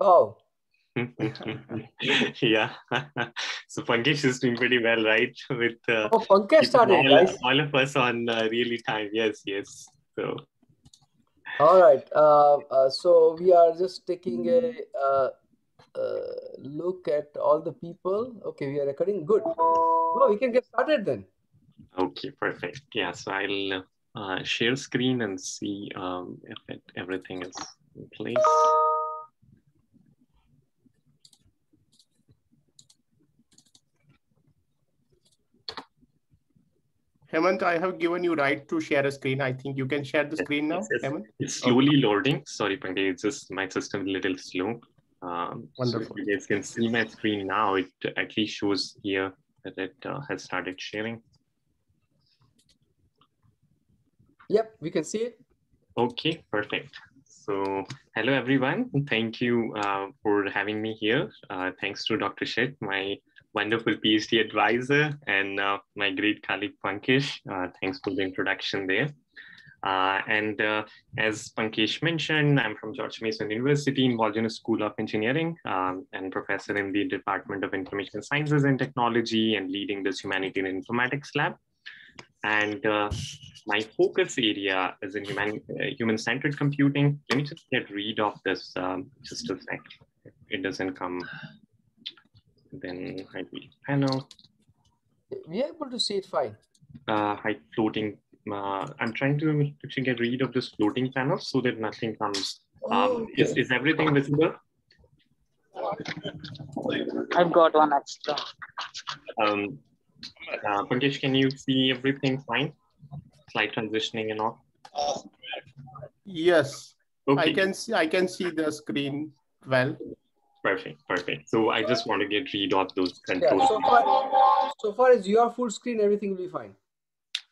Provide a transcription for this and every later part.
Oh, yeah. so Pankaj is doing pretty well, right? With uh, oh Pankaj started, all, guys. all of us on uh, really time. Yes, yes. So All right. Uh, uh, so we are just taking a uh, uh, look at all the people. Okay, we are recording. Good. Oh, we can get started then. okay, perfect. Yeah. So I'll uh, share screen and see um, if it, everything is in place. Hemant, I have given you right to share a screen. I think you can share the screen now, yes, yes. Hemant. It's slowly loading. Sorry, Pankaj. It's just my system a little slow. Um, so if Wonderful. you guys can see my screen now. It at least shows here that it uh, has started sharing. Yep, we can see it. Okay, perfect. So, hello everyone. Thank you uh, for having me here. Uh, thanks to Dr. Sheth, my wonderful PhD advisor, and uh, my great colleague Pankaj. Uh, thanks for the introduction there. Uh, and uh, as Pankaj mentioned, I'm from George Mason University in Volgenau School of Engineering um, and professor in the Department of Information Sciences and Technology and leading this Humanitarian Informatics Lab. And uh, my focus area is in human, uh, human-centered computing. Let me just get rid of this um, just a sec. It doesn't come, then hide the panel. We are able to see it fine. Uh, hide floating. Uh, I'm trying to actually get rid of this floating panel so that nothing comes. Um, is, is everything visible? I've got one extra. Um, uh, Pankaj, can you see everything fine? Slide transitioning and all? Yes, Okay. I can see. I can see the screen well. Perfect, perfect. So I just want to get rid of those controls. Yeah, so far, so far as your full screen, everything will be fine.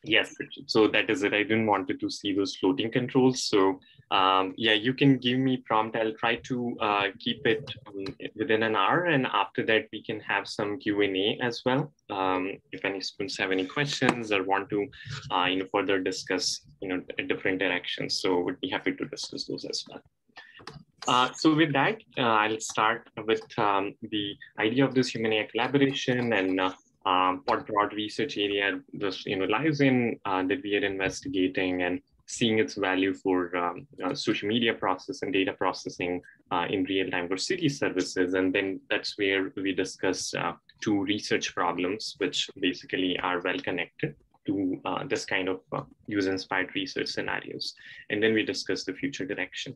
Yes, so that is it. I didn't want to see those floating controls. So um, yeah, you can give me prompt. I'll try to uh, keep it um, within an hour, and after that we can have some Q and A as well. Um, if any students have any questions or want to, uh, you know, further discuss, you know, different directions, so we'd be happy to discuss those as well. Uh, so with that, uh, I'll start with um, the idea of this human AI collaboration and uh, um, what broad research area this you know lies in uh, that we are investigating and seeing its value for um, uh, social media process and data processing uh, in real time for city services. And then that's where we discuss two research problems, which basically are well connected to uh, this kind of uh, user-inspired research scenarios. And then we discuss the future direction.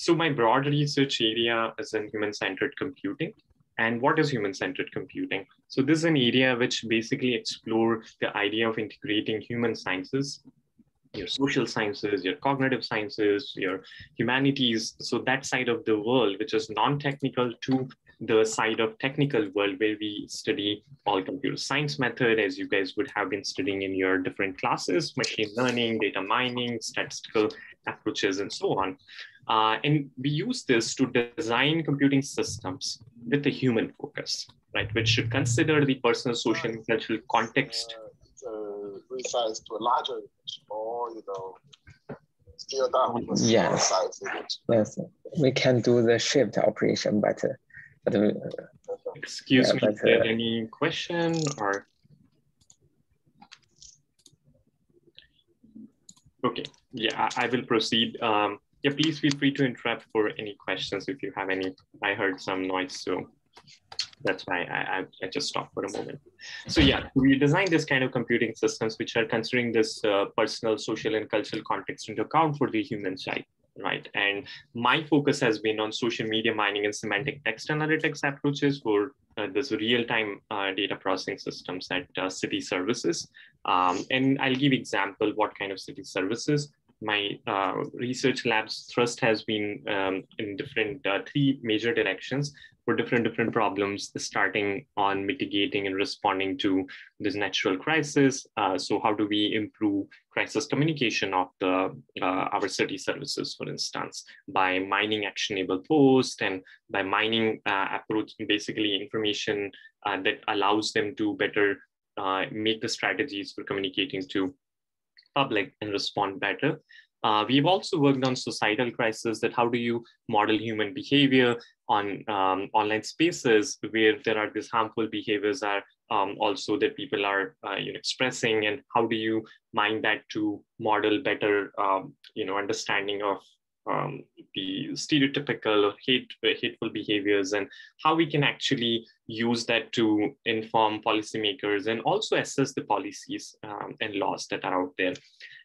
So my broad research area is in human-centered computing. And what is human-centered computing? So this is an area which basically explore the idea of integrating human sciences, your social sciences, your cognitive sciences, your humanities. So that side of the world, which is non-technical to the side of technical world where we study all computer science method, as you guys would have been studying in your different classes, machine learning, data mining, statistical approaches, and so on. Uh, and we use this to design computing systems with a human focus, right, which should consider the personal, social, and cultural context. Uh, to resize to a larger image or, you know, scale down to a Yes. size image. Yes, we can do the shift operation better. But uh, Excuse Yeah, me, but, is there uh, any question or? Okay, yeah, I I will proceed. Um, yeah, please feel free to interrupt for any questions if you have any. I heard some noise, so that's why I, I, just stopped for a moment. So yeah, we designed this kind of computing systems which are considering this uh, personal, social, and cultural context into account for the human side, right? And my focus has been on social media mining and semantic text analytics approaches for this real-time uh, data processing systems at uh, city services. Um, and I'll give example what kind of city services. My uh, research lab's thrust has been um, in different uh, three major directions for different different problems, starting on mitigating and responding to this natural crisis. Uh, so how do we improve crisis communication of the uh, our city services, for instance, by mining actionable posts and by mining uh, approach, basically information uh, that allows them to better make the strategies for communicating to public and respond better. Uh, we've also worked on societal crisis that how do you model human behavior on um, online spaces where there are these harmful behaviors are um, also that people are uh, you know, expressing and how do you mind that to model better um, you know understanding of um, the stereotypical or hate, hateful behaviors and how we can actually use that to inform policymakers and also assess the policies um, and laws that are out there.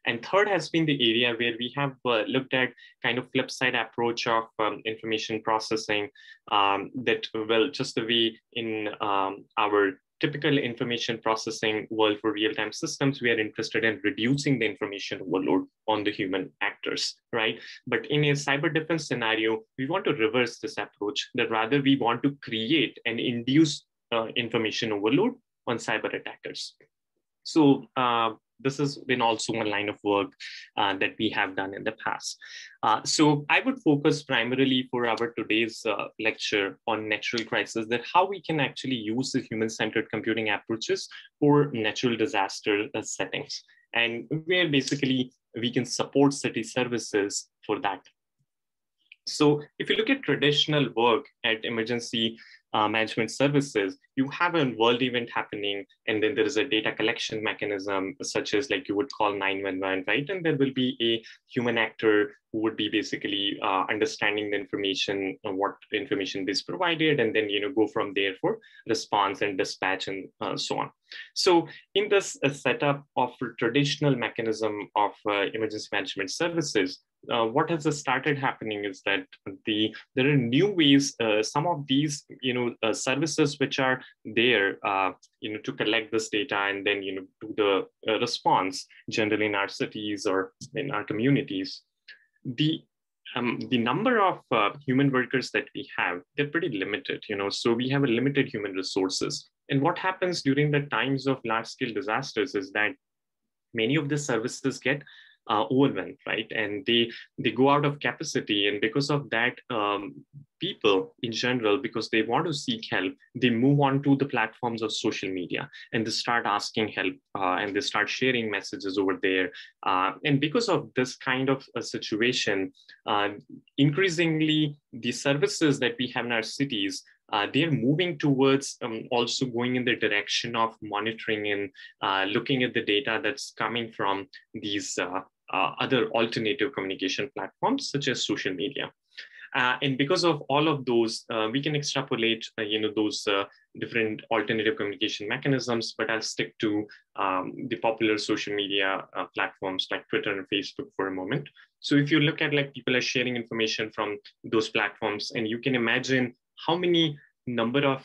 And third has been the area where we have uh, looked at kind of flip side approach of um, information processing um, that, well, just the way in um, our typical information processing world for real-time systems, we are interested in reducing the information overload on the human actors, right? But in a cyber defense scenario, we want to reverse this approach, that rather we want to create and induce uh, information overload on cyber attackers. So uh, this has been also one line of work uh, that we have done in the past. Uh, so I would focus primarily for our today's uh, lecture on natural crisis, that how we can actually use the human-centered computing approaches for natural disaster uh, settings. And where basically we can support city services for that. So if you look at traditional work at emergency uh, management services, you have a world event happening, and then there is a data collection mechanism, such as like you would call 911, right? And there will be a human actor who would be basically uh, understanding the information, uh, what information is provided, and then you know go from there for response and dispatch and uh, so on. So in this uh, setup of traditional mechanism of uh, emergency management services, uh, what has started happening is that the there are new ways. Uh, some of these, you know, uh, services which are there, uh, you know, to collect this data and then you know do the uh, response. Generally, in our cities or in our communities, the um, the number of human workers that we have, they're pretty limited, you know, so we have a limited human resources. And what happens during the times of large scale disasters is that many of the services get uh, overwhelmed, right? And they they go out of capacity, and because of that, um, people in general, because they want to seek help, they move on to the platforms of social media and they start asking help uh, and they start sharing messages over there. Uh, and because of this kind of a situation, uh, increasingly the services that we have in our cities uh, they're moving towards um, also going in the direction of monitoring and uh, looking at the data that's coming from these uh, uh, other alternative communication platforms such as social media. Uh, and because of all of those, uh, we can extrapolate, uh, you know, those uh, different alternative communication mechanisms. But I'll stick to um, the popular social media uh, platforms like Twitter and Facebook for a moment. So if you look at like people are sharing information from those platforms, and you can imagine how many number of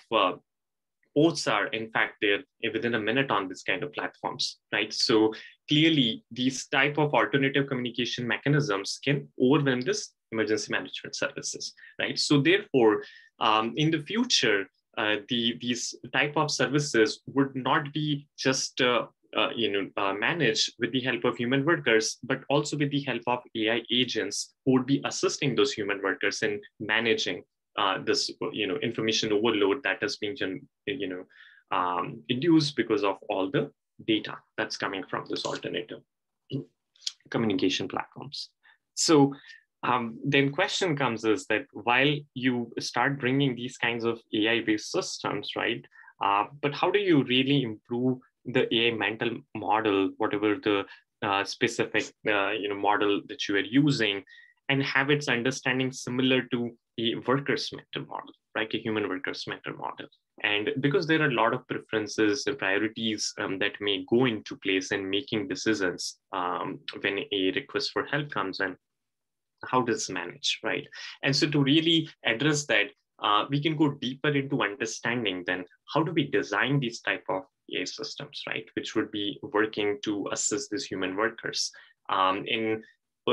posts are in fact there within a minute on this kind of platforms, right? So clearly these type of alternative communication mechanisms can overwhelm this emergency management services, right? So therefore, um, in the future, uh, the, these type of services would not be just uh, uh, you know, uh, managed with the help of human workers, but also with the help of AI agents who would be assisting those human workers in managing uh, this, you know, information overload that has been, you know, um, induced because of all the data that's coming from this alternative communication platforms. So um, then question comes is that while you start bringing these kinds of AI-based systems, right? Uh, but how do you really improve the AI mental model, whatever the uh, specific uh, you know model that you are using, and have its understanding similar to a worker's mental model, like a human worker's mental model. And because there are a lot of preferences and priorities um, that may go into place in making decisions um, when a request for help comes in, how does manage, right? And so to really address that, uh, we can go deeper into understanding then how do we design these type of AI systems, right? Which would be working to assist these human workers. Um, in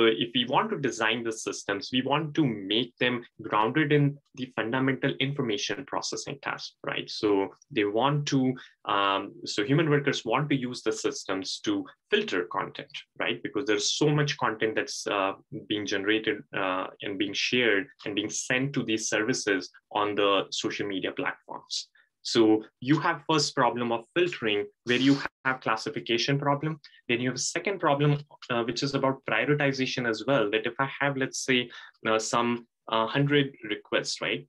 if we want to design the systems, we want to make them grounded in the fundamental information processing task, right? So they want to, um, so human workers want to use the systems to filter content, right? Because there's so much content that's uh, being generated uh, and being shared and being sent to these services on the social media platforms. So you have first problem of filtering where you have classification problem. Then you have a second problem, uh, which is about prioritization as well. That if I have, let's say, uh, some uh, 100 requests, right?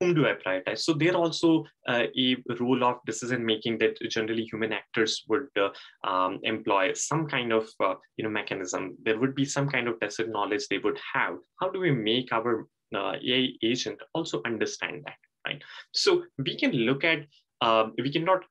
whom do I prioritize? So there also uh, a role of decision making that generally human actors would uh, um, employ some kind of uh, you know mechanism. There would be some kind of tacit knowledge they would have. How do we make our AI agent also understand that, right? So we can look at um, we cannot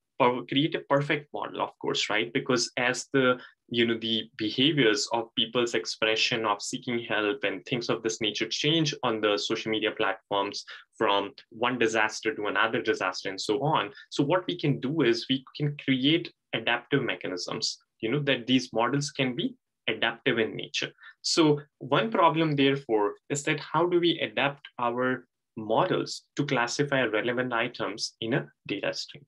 create a perfect model of course right? Because as the you know the behaviors of people's expression of seeking help and things of this nature change on the social media platforms from one disaster to another disaster and so on. So what we can do is we can create adaptive mechanisms you know that these models can be adaptive in nature. So one problem therefore is that how do we adapt our models to classify relevant items in a data stream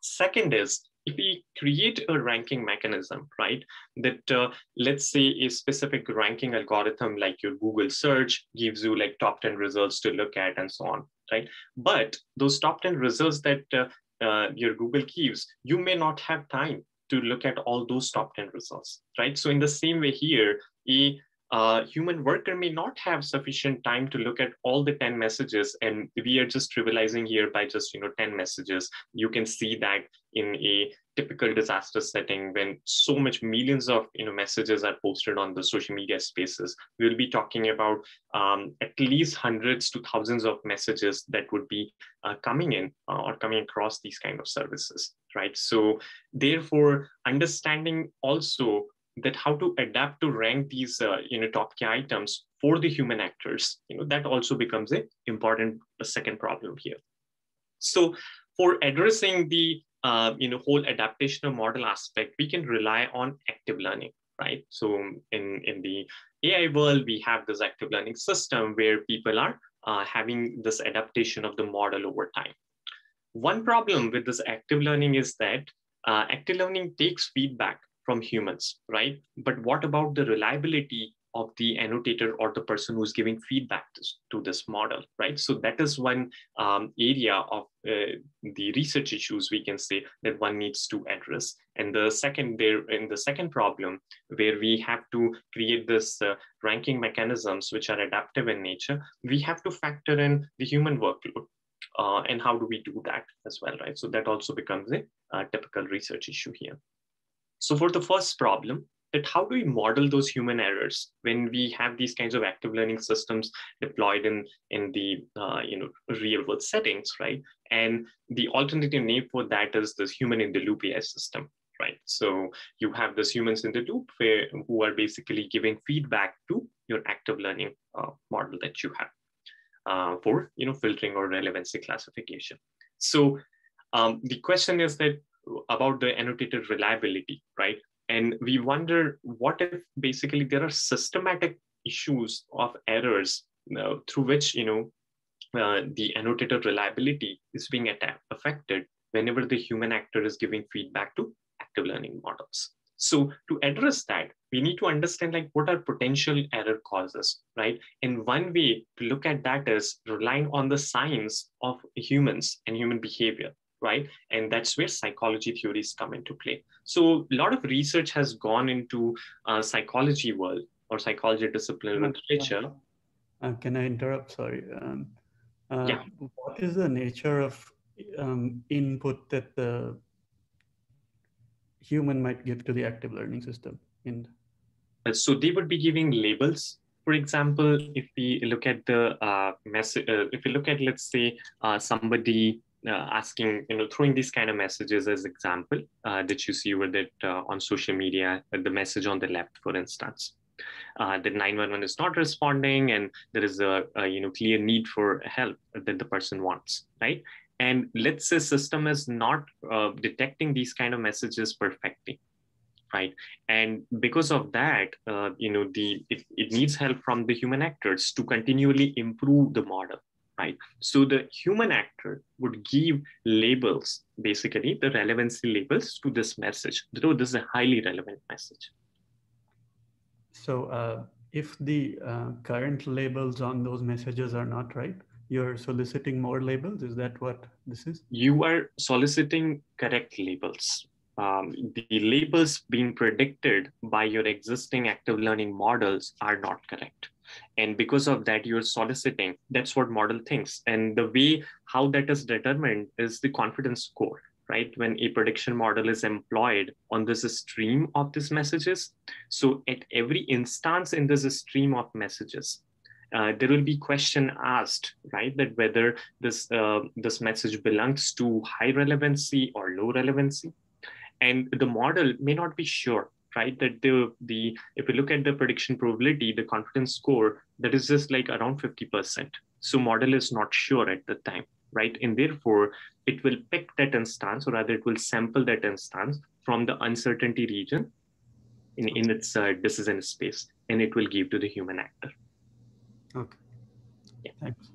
Second is if we create a ranking mechanism, right, that uh, let's say a specific ranking algorithm like your Google search gives you like top 10 results to look at and so on, right? But those top 10 results that uh, uh, your Google gives, you may not have time to look at all those top 10 results, right? So in the same way here, a uh, human worker may not have sufficient time to look at all the 10 messages and we are just trivializing here by just you know 10 messages. You can see that in a typical disaster setting when so much millions of you know messages are posted on the social media spaces we'll be talking about um, at least hundreds to thousands of messages that would be uh, coming in uh, or coming across these kind of services right? So therefore understanding also that how to adapt to rank these uh, you know top key items for the human actors you know that also becomes a important a second problem here. So for addressing the uh, you know whole adaptational model aspect we can rely on active learning right? So in in the ai world we have this active learning system where people are uh, having this adaptation of the model over time. One problem with this active learning is that uh, active learning takes feedback from humans, right? But what about the reliability of the annotator or the person who's giving feedback to, to this model, right? So that is one um, area of uh, the research issues we can say that one needs to address. And the second there, in the second problem, where we have to create this uh, ranking mechanisms which are adaptive in nature, we have to factor in the human workload. Uh, and how do we do that as well, right? So that also becomes a, a typical research issue here. So for the first problem, that how do we model those human errors when we have these kinds of active learning systems deployed in in the uh, you know real world settings, right? And the alternative name for that is this human in the loop AI system, right? So you have this humans in the loop where, who are basically giving feedback to your active learning uh, model that you have uh, for you know filtering or relevancy classification. So um, the question is that about the annotator reliability, right? And we wonder what if basically there are systematic issues of errors uh, through which you know uh, the annotator reliability is being affected whenever the human actor is giving feedback to active learning models. So to address that, we need to understand like what are potential error causes, right? And one way to look at that is relying on the science of humans and human behavior right? And that's where psychology theories come into play. So a lot of research has gone into uh, psychology world or psychology discipline and literature. Uh, can I interrupt? Sorry. Um, uh, yeah. What is the nature of um, input that the human might give to the active learning system? In uh, so they would be giving labels for example, if we look at the uh, message, uh, if we look at, let's say, uh, somebody asking, you know, throwing these kind of messages as example uh, that you see with it uh, on social media, the message on the left, for instance. Uh, that 911 is not responding and there is a, a, you know clear need for help that the person wants right? And let's say system is not uh, detecting these kind of messages perfectly right? And because of that uh, you know the it, it needs help from the human actors to continually improve the model right? So the human actor would give labels, basically the relevancy labels to this message, though this is a highly relevant message. So uh, if the uh, current labels on those messages are not right, you're soliciting more labels? Is that what this is? You are soliciting correct labels. Um, the labels being predicted by your existing active learning models are not correct And because of that, you're soliciting. That's what model thinks. And the way how that is determined is the confidence score, right? When a prediction model is employed on this stream of these messages. So at every instance in this stream of messages, uh, there will be question asked, right? That whether this uh, this message belongs to high relevancy or low relevancy, and the model may not be sure, right? That the the if we look at the prediction probability, the confidence score, that is just like around fifty percent. So model is not sure at the time, right? And therefore, it will pick that instance, or rather, it will sample that instance from the uncertainty region in in its uh, decision space, and it will give to the human actor. Okay. Yeah. Thanks.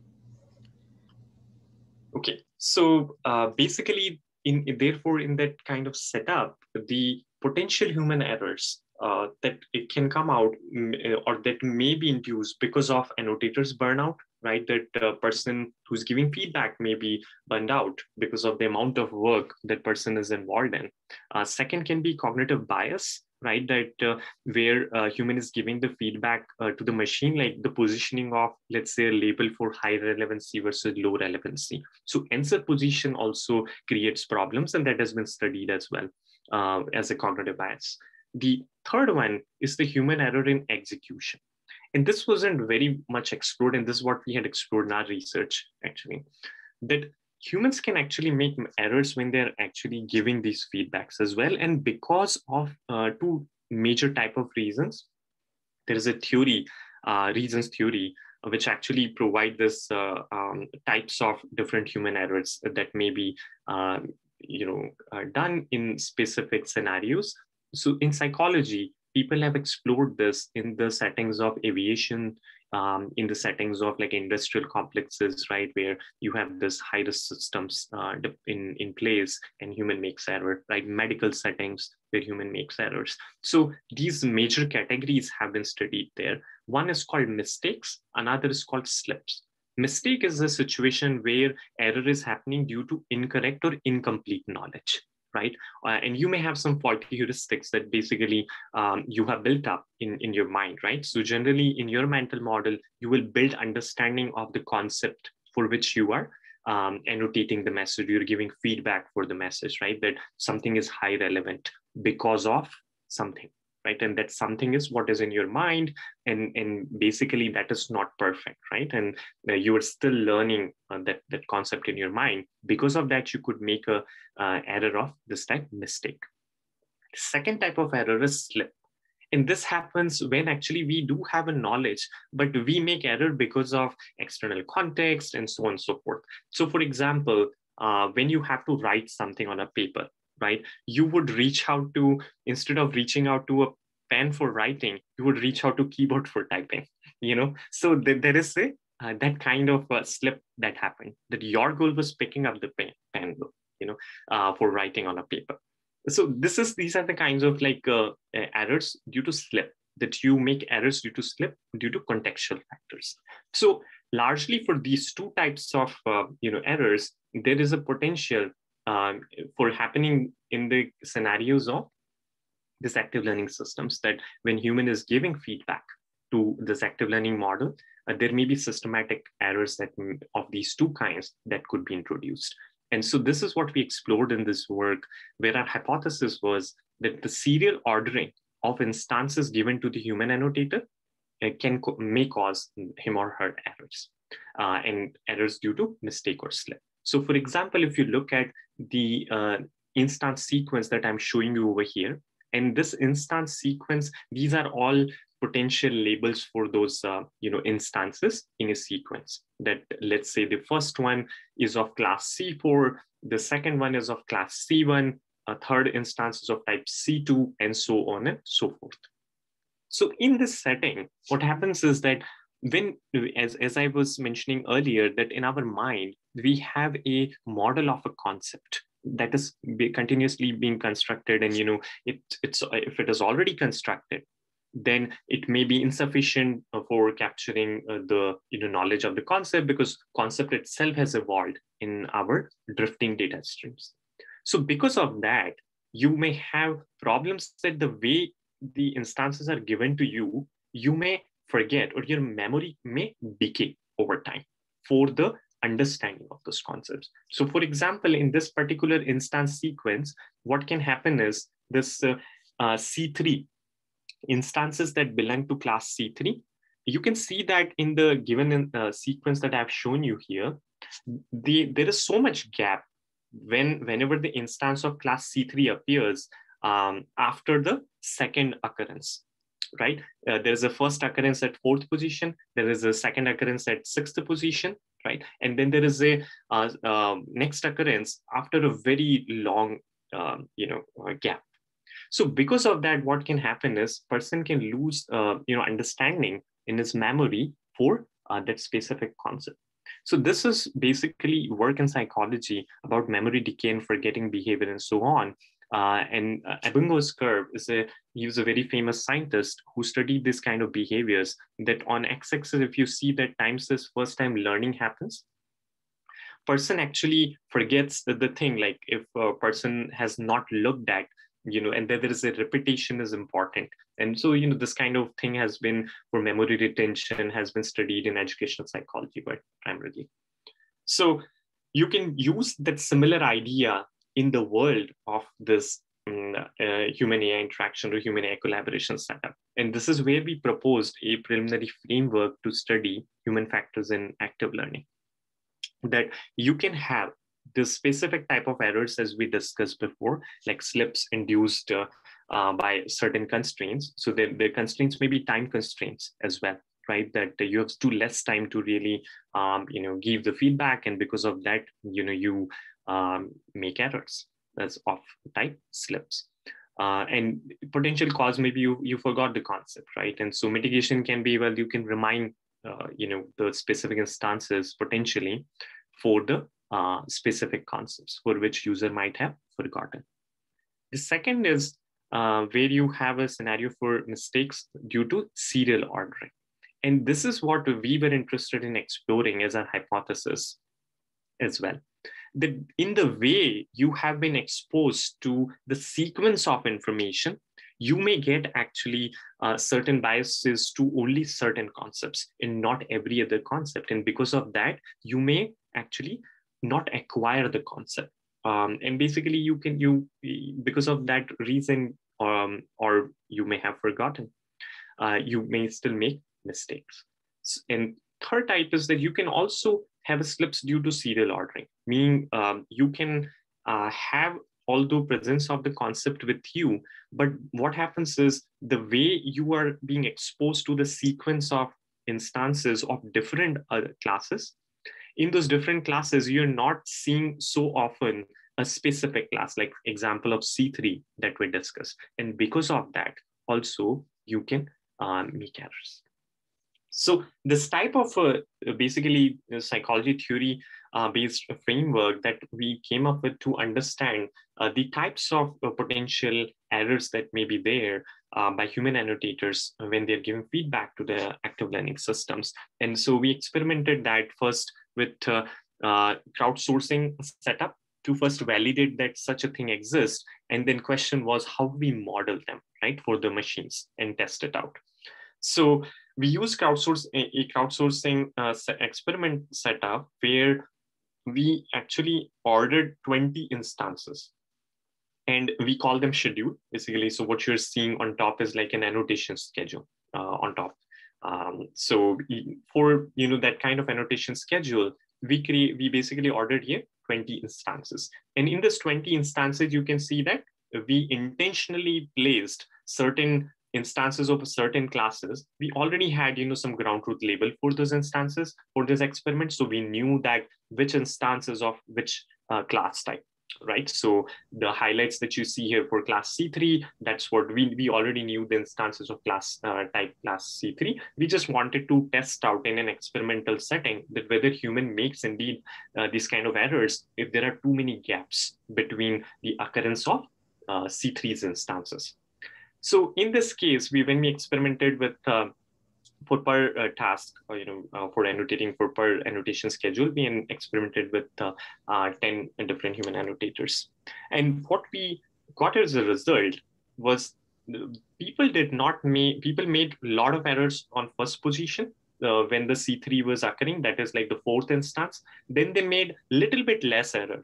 Okay, so uh, basically, in therefore, in that kind of setup, the potential human errors uh, that it can come out uh, or that may be induced because of annotators burnout, right? That uh, person who's giving feedback may be burned out because of the amount of work that person is involved in. Uh, second can be cognitive bias, right? That uh, where uh, human is giving the feedback to the machine, like the positioning of, let's say, a label for high relevancy versus low relevancy. So answer position also creates problems, and that has been studied as well uh, as a cognitive bias. The third one is the human error in execution. And this wasn't very much explored, and this is what we had explored in our research, actually, that humans can actually make errors when they're actually giving these feedbacks as well and because of uh, two major type of Reason's there is a theory uh, reasons theory uh, which actually provide this uh, um, types of different human errors that may be um, you know uh, done in specific scenarios so in psychology people have explored this in the settings of aviation um, in the settings of like industrial complexes, right, where you have this high risk systems uh, in, in place and human makes error, right? Medical settings where human makes errors. So these major categories have been studied there. One is called mistakes, another is called slips. Mistake is a situation where error is happening due to incorrect or incomplete knowledge right? Uh, and you may have some faulty heuristics that basically um, you have built up in, in your mind, right? So generally in your mental model, you will build understanding of the concept for which you are um, annotating the message, you're giving feedback for the message, right? That something is high relevant because of something, right? And that something is what is in your mind and and basically that is not perfect right? And uh, you are still learning uh, that that concept in your mind. Because of that you could make a uh, error of this type mistake. Second type of error is slip. And this happens when actually we do have a knowledge but we make error because of external context and so on and so forth. So for example uh, when you have to write something on a paper right? You would reach out to instead of reaching out to a pen for writing you would reach out to keyboard for typing you know? So th- there is a uh, that kind of uh, slip that happened that your goal was picking up the pen, pen you know uh, for writing on a paper. So this is these are the kinds of like uh, errors due to slip that you make errors due to slip due to contextual factors. So largely for these two types of uh, you know errors there is a potential um, for happening in the scenarios of this active learning systems that when human is giving feedback to this active learning model, uh, there may be systematic errors that of these two kinds that could be introduced. And so this is what we explored in this work, where our hypothesis was that the serial ordering of instances given to the human annotator uh, can may cause him or her errors, uh, and errors due to mistake or slip. So for example, if you look at the uh, instance sequence that I'm showing you over here, and this instance sequence, these are all potential labels for those uh, you know instances in a sequence. That let's say the first one is of class c4 the second one is of class c1 a third instance is of type c2 and so on and so forth. So in this setting what happens is that when as, as i was mentioning earlier that in our mind we have a model of a concept that is be continuously being constructed and you know it it's if it is already constructed then it may be insufficient for capturing uh, the you know knowledge of the concept because concept itself has evolved in our drifting data streams. So because of that you may have problems that the way the instances are given to you you may forget or your memory may decay over time for the understanding of those concepts. So for example, in this particular instance sequence, what can happen is this uh, uh, C3 instances that belong to class C3, you can see that in the given uh, sequence that I've shown you here, the, there is so much gap when whenever the instance of class C3 appears um, after the second occurrence right? Uh, there's a first occurrence at fourth position. There is a second occurrence at sixth position, right? And then there is a uh, uh, next occurrence after a very long, um, you know, uh, gap. So because of that, what can happen is person can lose, uh, you know, understanding in his memory for uh, that specific concept. So this is basically work in psychology about memory decay and forgetting behavior and so on. Uh, and uh, Ebbinghaus's curve is a he was a very famous scientist who studied this kind of behaviors. That on x-axis, if you see that times this first time learning happens, person actually forgets the, the thing. Like if a person has not looked at, you know, and there is a repetition is important. And so, you know, this kind of thing has been for memory retention has been studied in educational psychology, but primarily. So you can use that similar idea in the world of this um, uh, human AI interaction or human AI collaboration setup. And this is where we proposed a preliminary framework to study human factors in active learning. That you can have this specific type of errors as we discussed before, like slips induced uh, uh, by certain constraints. So the, the constraints may be time constraints as well right that you have too less time to really um, you know give the feedback and because of that you know you um, make errors. That's off type slips. Uh, and potential cause maybe you you forgot the concept right? And so mitigation can be well you can remind uh, you know the specific instances potentially for the uh, specific concepts for which user might have forgotten. The second is uh, where you have a scenario for mistakes due to serial ordering. And this is what we were interested in exploring as a hypothesis as well that in the way you have been exposed to the sequence of information, you may get actually uh, certain biases to only certain concepts and not every other concept. And because of that, you may actually not acquire the concept. Um, and basically you can, you, because of that reason, um, or you may have forgotten, uh, you may still make mistakes. And third type is that you can also have slips due to serial ordering, meaning um, you can uh, have although presence of the concept with you, but what happens is the way you are being exposed to the sequence of instances of different uh, classes, in those different classes, you're not seeing so often a specific class, like example of C3 that we discussed. And because of that, also you can um, make errors. So this type of uh, basically psychology theory uh, based framework that we came up with to understand uh, the types of uh, potential errors that may be there uh, by human annotators when they're giving feedback to the active learning systems. And so we experimented that first with uh, crowdsourcing setup to first validate that such a thing exists. And then question was how we model them, right, for the machines and test it out. So we use crowdsource a, crowdsourcing uh, experiment setup where we actually ordered 20 instances. And we call them schedule basically. So what you're seeing on top is like an annotation schedule uh, on top. Um, so for you know that kind of annotation schedule we create we basically ordered here 20 instances. And in this 20 instances you can see that we intentionally placed certain instances of certain classes, we already had, you know, some ground truth label for those instances for this experiment. So we knew that which instances of which uh, class type, right? So the highlights that you see here for class C3, that's what we, we already knew the instances of class uh, type class C3. We just wanted to test out in an experimental setting that whether human makes indeed uh, these kind of errors if there are too many gaps between the occurrence of uh, C3's instances. So in this case, we when we experimented with uh, for per uh, task, or, you know, uh, for annotating for per annotation schedule, we experimented with uh, uh, 10 different human annotators. And what we got as a result was people did not make people made a lot of errors on first position uh, when the C3 was occurring, that is like the fourth instance. Then they made little bit less error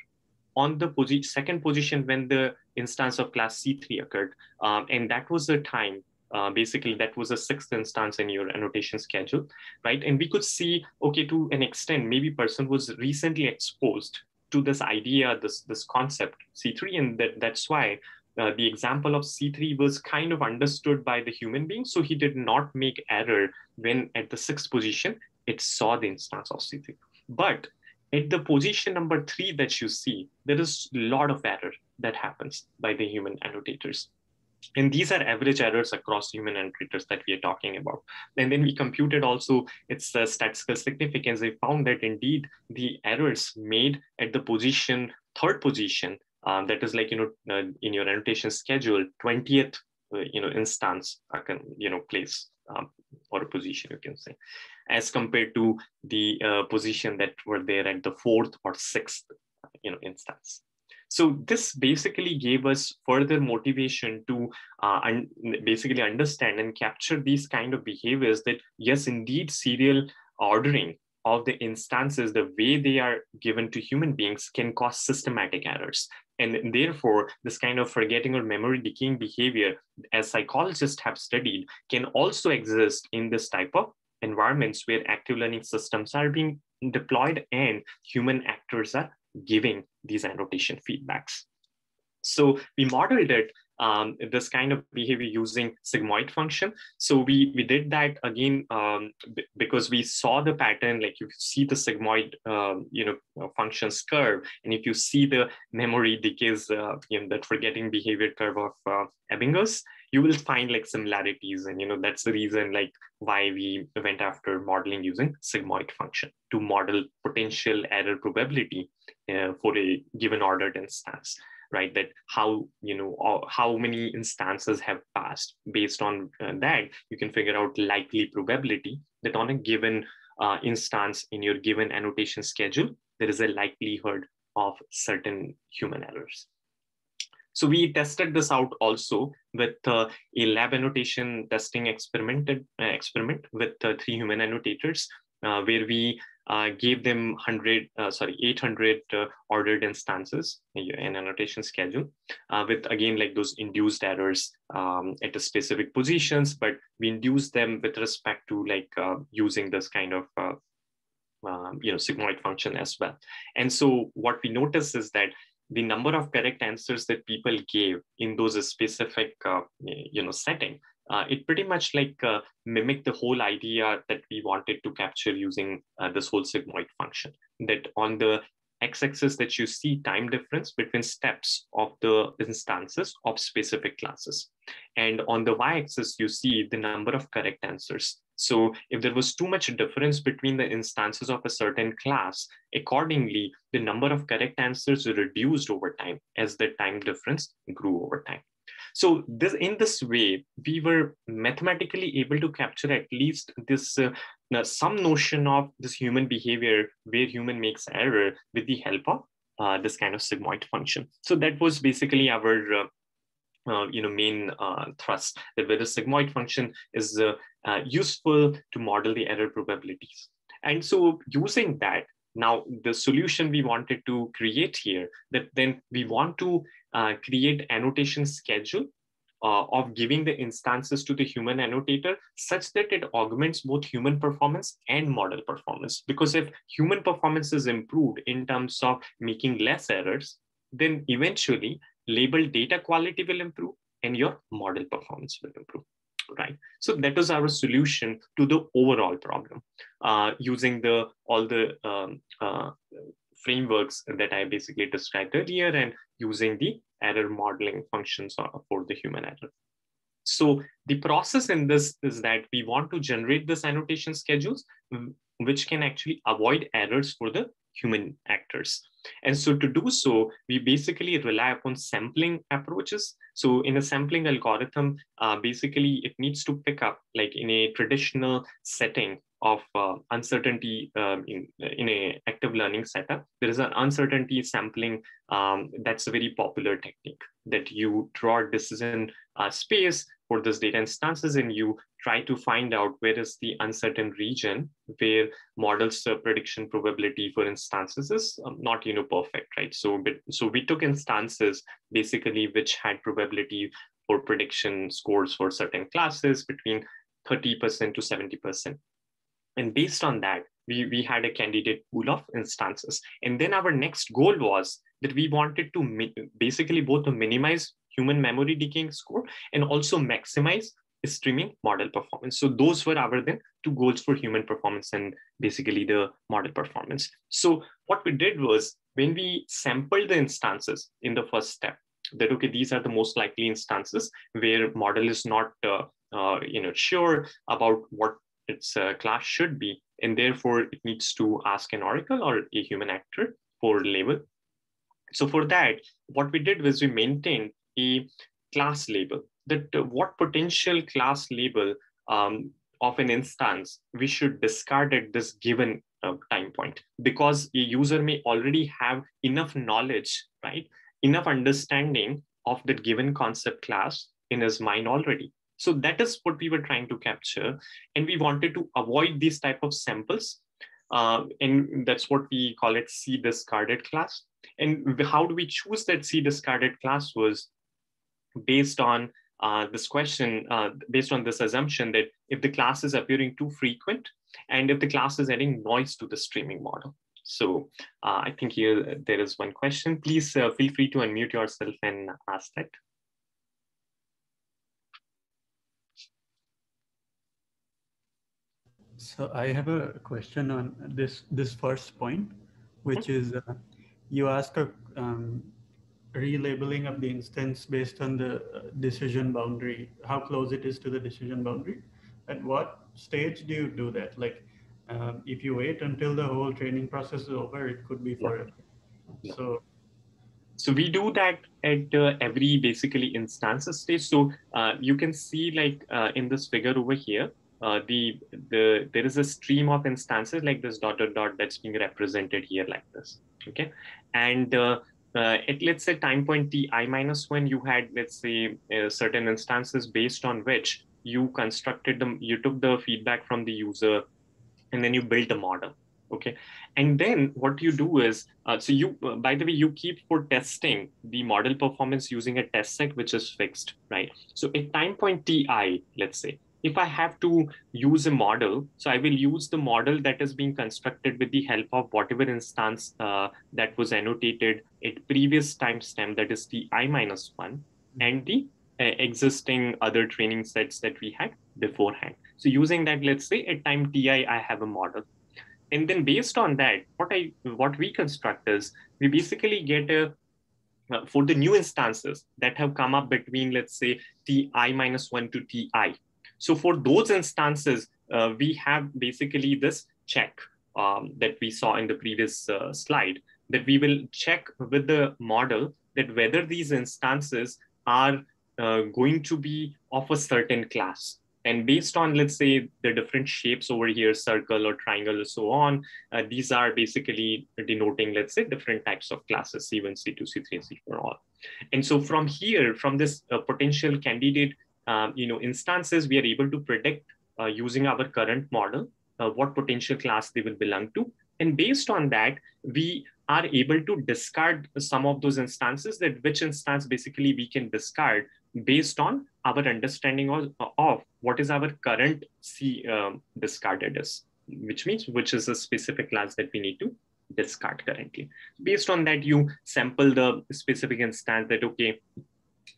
on the posi- second position when the instance of class C3 occurred. Um, and that was the time, uh, basically that was the sixth instance in your annotation schedule, right? And we could see, okay, to an extent, maybe person was recently exposed to this idea, this, this concept C3, and that, that's why uh, the example of C3 was kind of understood by the human being. So he did not make error when at the sixth position, it saw the instance of C3. But at the position number three that you see, there is a lot of error that happens by the human annotators. And these are average errors across human annotators that we are talking about. And then we computed also its uh, statistical significance. We found that indeed the errors made at the position, third position, um, that is like you know uh, in your annotation schedule 20th uh, you know instance I can you know place um, or position you can say as compared to the uh, position that were there at the fourth or sixth you know instance so this basically gave us further motivation to uh, un basically understand and capture these kind of behaviors that yes indeed serial ordering of the instances, the way they are given to human beings can cause systematic errors. And therefore, this kind of forgetting or memory decaying behavior, as psychologists have studied, can also exist in this type of environments where active learning systems are being deployed and human actors are giving these annotation feedbacks. So we modeled it um, this kind of behavior using sigmoid function. So we, we did that again um, because we saw the pattern, like you see the sigmoid, um, you know, uh, functions curve. And if you see the memory decays, uh, you know, that forgetting behavior curve of uh, Ebbinghaus, you will find like similarities. And, you know, that's the reason like why we went after modeling using sigmoid function to model potential error probability uh, for a given ordered instance right that how you know how many instances have passed. Based on uh, that you can figure out likely probability that on a given uh, instance in your given annotation schedule there is a likelihood of certain human errors. So we tested this out also with uh, a lab annotation testing experimented uh, experiment with uh, three human annotators uh, where we uh, gave them 100, uh, sorry, 800 uh, ordered instances in annotation schedule uh, with, again, like those induced errors um, at the specific positions, but we induced them with respect to like uh, using this kind of, um, you know, sigmoid function as well. And so what we noticed is that the number of correct answers that people gave in those specific, you know, setting uh, it pretty much like uh, mimicked the whole idea that we wanted to capture using uh, this whole sigmoid function. That on the x-axis that you see time difference between steps of the instances of specific classes. And on the y-axis, you see the number of correct answers. So if there was too much difference between the instances of a certain class, accordingly, the number of correct answers reduced over time as the time difference grew over time. So this, in this way, we were mathematically able to capture at least this uh, some notion of this human behavior where human makes error with the help of uh, this kind of sigmoid function. So that was basically our uh, uh, you know, main uh, thrust that where the sigmoid function is uh, uh, useful to model the error probabilities. And so using that, now the solution we wanted to create here, that then we want to uh, create annotation schedule uh, of giving the instances to the human annotator such that it augments both human performance and model performance. Because if human performance is improved in terms of making less errors, then eventually label data quality will improve and your model performance will improve right so that was our solution to the overall problem uh, using the all the um, uh, frameworks that I basically described earlier and using the error modeling functions for the human error. So the process in this is that we want to generate this annotation schedules, which can actually avoid errors for the human actors. And so to do so, we basically rely upon sampling approaches. So in a sampling algorithm, uh, basically it needs to pick up like in a traditional setting, of uh, uncertainty um, in, in a active learning setup, there is an uncertainty sampling um, that's a very popular technique that you draw decision uh, space for those data instances and you try to find out where is the uncertain region where models uh, prediction probability for instances is um, not you know perfect right? So but so we took instances basically which had probability for prediction scores for certain classes between 30% to 70% and based on that we, we had a candidate pool of instances. And then our next goal was that we wanted to basically both to minimize human memory decaying score and also maximize streaming model performance. So those were our then two goals for human performance and basically the model performance. So what we did was when we sampled the instances in the first step, that okay, these are the most likely instances where model is not uh, uh, you know sure about what its uh, class should be, and therefore it needs to ask an oracle or a human actor for label. So for that, what we did was we maintained a class label. That uh, what potential class label um, of an instance we should discard at this given uh, time point? Because a user may already have enough knowledge right? Enough understanding of that given concept class in his mind already. So that is what we were trying to capture and we wanted to avoid these type of samples uh, and that's what we call it c discarded class. And how do we choose that c discarded class was based on uh, this question, uh, based on this assumption that if the class is appearing too frequent and if the class is adding noise to the streaming model. So uh, I think here there is one question. Please uh, feel free to unmute yourself and ask that. So I have a question on this this first point, which is uh, you ask a um, relabeling of the instance based on the uh, decision boundary, how close it is to the decision boundary. At what stage do you do that? Like, um, if you wait until the whole training process is over, it could be forever. Yeah. So, so we do that at uh, every basically instances stage. So uh, you can see like uh, in this figure over here, uh, the the there is a stream of instances like this dot dot dot that's being represented here like this. Okay, and uh, at let's say time point t i minus one, you had let's say uh, certain instances based on which you constructed them, you took the feedback from the user, and then you built a model. Okay, and then what you do is, uh, so you uh, by the way, you keep for testing the model performance using a test set which is fixed, right? So at time point ti, let's say if I have to use a model, so I will use the model that is being constructed with the help of whatever instance uh, that was annotated at previous timestamp, that is the i minus one, mm-hmm. and the uh, existing other training sets that we had beforehand. So using that, let's say at time ti, I have a model. And then based on that, what I what we construct is we basically get a uh, for the new instances that have come up between, let's say, ti minus one to ti, so for those instances, uh, we have basically this check um, that we saw in the previous uh, slide, that we will check with the model that whether these instances are uh, going to be of a certain class. And based on, let's say, the different shapes over here, circle or triangle or so on, uh, these are basically denoting, let's say, different types of classes, C1, C2, C3, and C4 all. And so from here, from this uh, potential candidate um, you know, instances, we are able to predict uh, using our current model uh, what potential class they will belong to. And based on that, we are able to discard some of those instances that which instance basically we can discard based on our understanding of, of what is our current C um, discarded is, which means which is a specific class that we need to discard currently. Based on that, you sample the specific instance that, okay,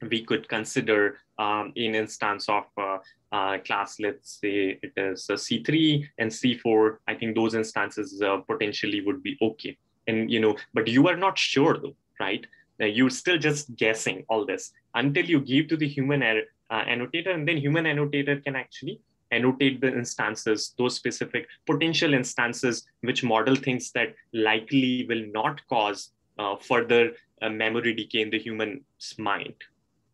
we could consider um, in instance of uh, uh, class, let's say it is a C3 and C4, I think those instances uh, potentially would be okay. And, you know, but you are not sure though, right? you're still just guessing all this until you give to the human uh, annotator and then human annotator can actually annotate the instances, those specific potential instances, which model thinks that likely will not cause uh, further uh, memory decay in the human's mind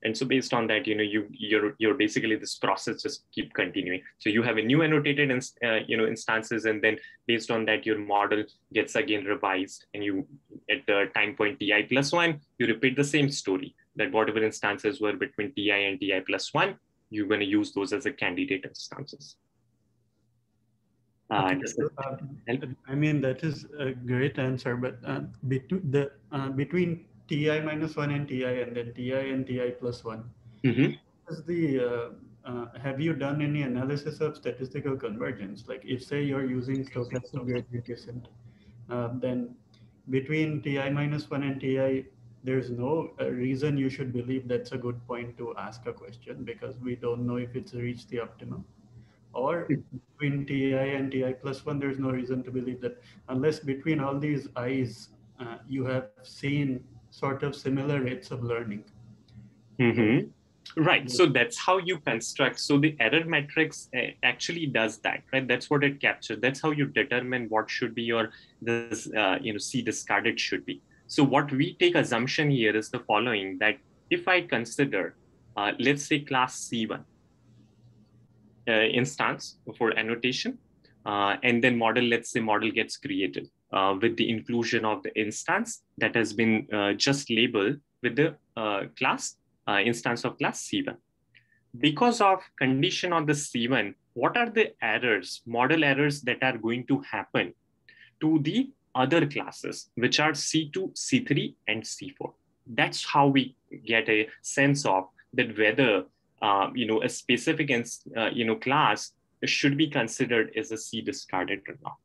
And so based on that, you know, you you're you're basically this process just keep continuing. So you have a new annotated uh, you know instances, and then based on that, your model gets again revised, and you at the time point ti plus one, you repeat the same story that whatever instances were between ti and ti plus one, you're going to use those as a candidate instances. Uh, uh, I mean, that is a great answer, but uh, between the uh, between ti minus one and ti and then ti and ti plus one, Mhm. is the uh, uh, have you done any analysis of statistical convergence? Like, if say you're using stochastic gradient descent, uh, then between ti minus one and ti, there's no uh, reason you should believe that's a good point to ask a question because we don't know if it's reached the optimum. Or between ti and ti plus one, there's no reason to believe that unless between all these i's uh, you have seen sort of similar rates of learning. Mhm. Right. So that's how you construct. So the error matrix uh, actually does that, right? That's what it captures. That's how you determine what should be your this uh, you know C discarded should be. So what we take assumption here is the following: that if I consider, uh, let's say class C1 uh, instance for annotation, uh, and then model, let's say model gets created uh, with the inclusion of the instance that has been uh, just labeled with the uh, class uh, instance of class C1. Because of condition on the C1, what are the errors, model errors that are going to happen to the other classes, which are C2, C3, and C4? That's how we get a sense of that whether uh, you know a specific uh, you know class should be considered as a C discarded or not.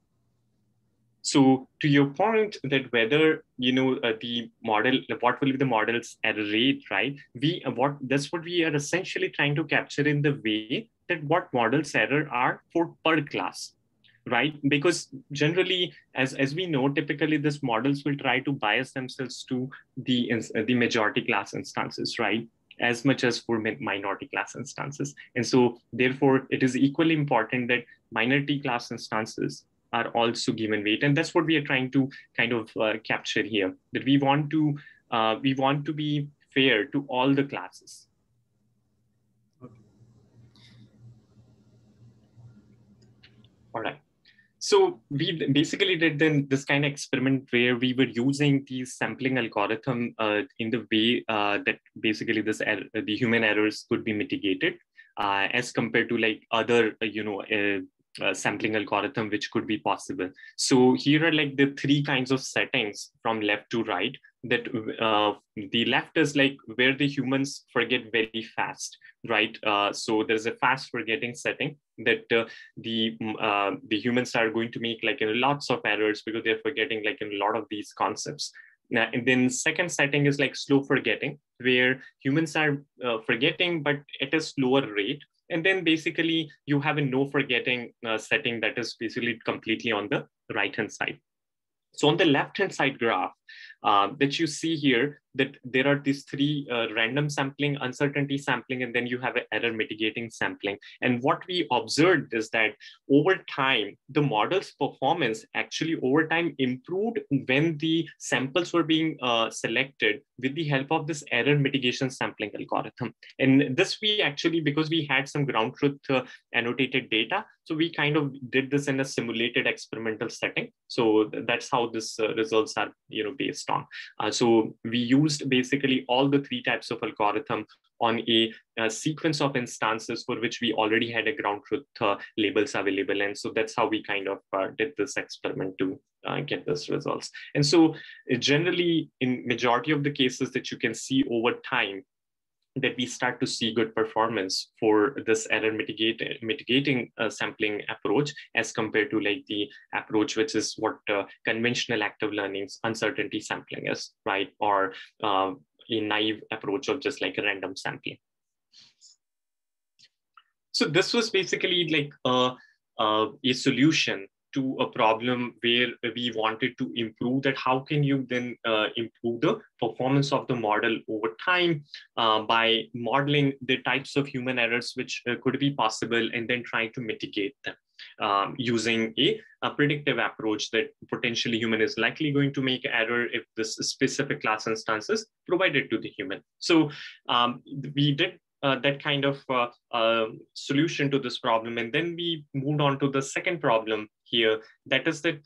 So to your point that whether you know uh, the model, what will be the model's error rate, right? We what that's what we are essentially trying to capture in the way that what models error are for per class, right? Because generally, as as we know, typically these models will try to bias themselves to the the majority class instances, right? as much as for minority class instances. And so therefore, it is equally important that minority class instances are also given weight. And that's what we are trying to kind of uh, capture here, that we want to, uh, we want to be fair to all the classes. All right. So we basically did then this kind of experiment where we were using the sampling algorithm uh, in the way uh, that basically this er the human errors could be mitigated uh, as compared to like other, uh, you know, uh, sampling algorithm which could be possible. So here are like the three kinds of settings from left to right that uh, the left is like where the humans forget very fast, right? Uh, so there's a fast forgetting setting that uh, the uh, the humans are going to make like know, lots of errors because they're forgetting like a lot of these concepts. Now, and then second setting is like slow forgetting, where humans are uh, forgetting, but at a slower rate. And then basically you have a no forgetting uh, setting that is basically completely on the right hand side. So on the left-hand side graph uh, that you see here, that there are these three uh, random sampling, uncertainty sampling, and then you have an error mitigating sampling. And what we observed is that over time, the model's performance actually over time improved when the samples were being uh, selected with the help of this error mitigation sampling algorithm. And this we actually, because we had some ground truth uh, annotated data, so we kind of did this in a simulated experimental setting. So that's how this uh, results are, you know, based Uh, so we used basically all the three types of algorithm on a, a, sequence of instances for which we already had a ground truth uh, labels available. And so that's how we kind of uh, did this experiment to uh, get those results. And so uh, generally in majority of the cases that you can see over time, that we start to see good performance for this error mitigate, mitigating uh, sampling approach as compared to like the approach which is what uh, conventional active learning's uncertainty sampling is, right? Or uh, a naive approach of just like a random sampling. So this was basically like a, a solution to a problem where we wanted to improve that how can you then uh, improve the performance of the model over time uh, by modeling the types of human errors which uh, could be possible and then trying to mitigate them um, using a, a, predictive approach that potentially human is likely going to make error if this specific class instance is provided to the human. So um, we did uh, that kind of uh, uh, solution to this problem. And then we moved on to the second problem here. That is that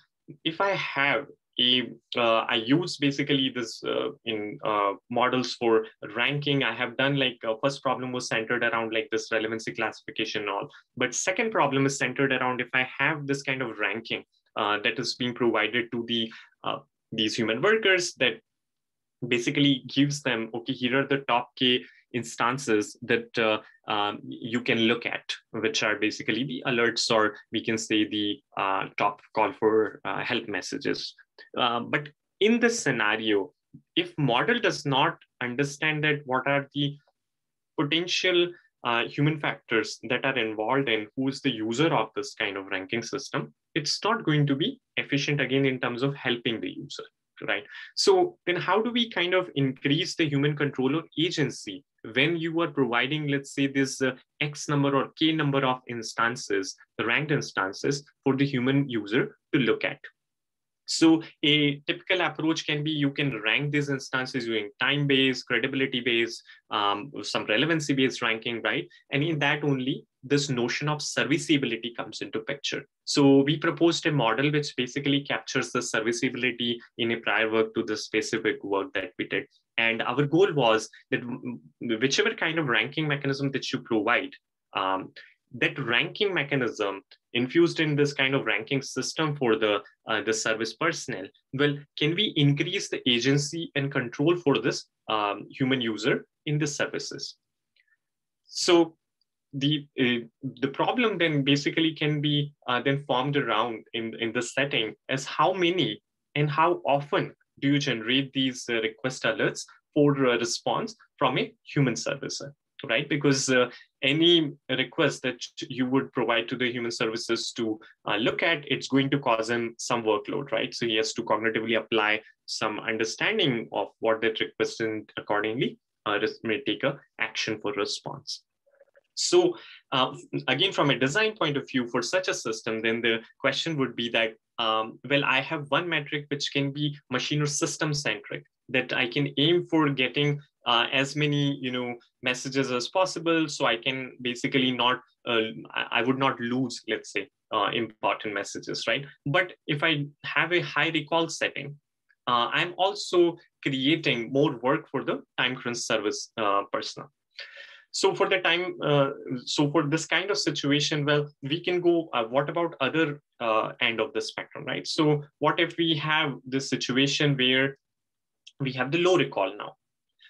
if I have a, uh, I use basically this uh, in uh, models for ranking. I have done like first problem was centered around like this relevancy classification all. But second problem is centered around if I have this kind of ranking that is being provided to the these human workers that basically gives them, okay, here are the top K instances that uh, um, you can look at, which are basically the alerts or we can say the uh, top call for uh, help messages. Uh, but in this scenario, if model does not understand that what are the potential uh, human factors that are involved in who is the user of this kind of ranking system, it's not going to be efficient again in terms of helping the user right? So then how do we kind of increase the human control or agency when you are providing, let's say, this uh, X number or K number of instances, the ranked instances for the human user to look at? So a typical approach can be you can rank these instances using time-based, credibility-based, um, some relevancy-based ranking, right? And in that only this notion of serviceability comes into picture. So we proposed a model which basically captures the serviceability in a prior work to the specific work that we did. And our goal was that whichever kind of ranking mechanism that you provide, um, that ranking mechanism infused in this kind of ranking system for the, uh, the service personnel, well, can we increase the agency and control for this um, human user in the services? So the uh, the problem then basically can be uh, then formed around in in the setting as how many and how often do you generate these uh, request alerts for a response from a human servicer right? Because uh, any request that you would provide to the human services to uh, look at it's going to cause him some workload right? So he has to cognitively apply some understanding of what that request and accordingly uh, may take a action for response so uh, again, from a design point of view for such a system, then the question would be that, um, well, I have one metric which can be machine or system centric that I can aim for getting uh, as many, you know, messages as possible. So I can basically not, uh, I would not lose, let's say, uh, important messages, right? But if I have a high recall setting, uh, I'm also creating more work for the time crunch service uh, personnel so for the time uh, so for this kind of situation well we can go uh, what about other uh, end of the spectrum right? So what if we have this situation where we have the low recall now?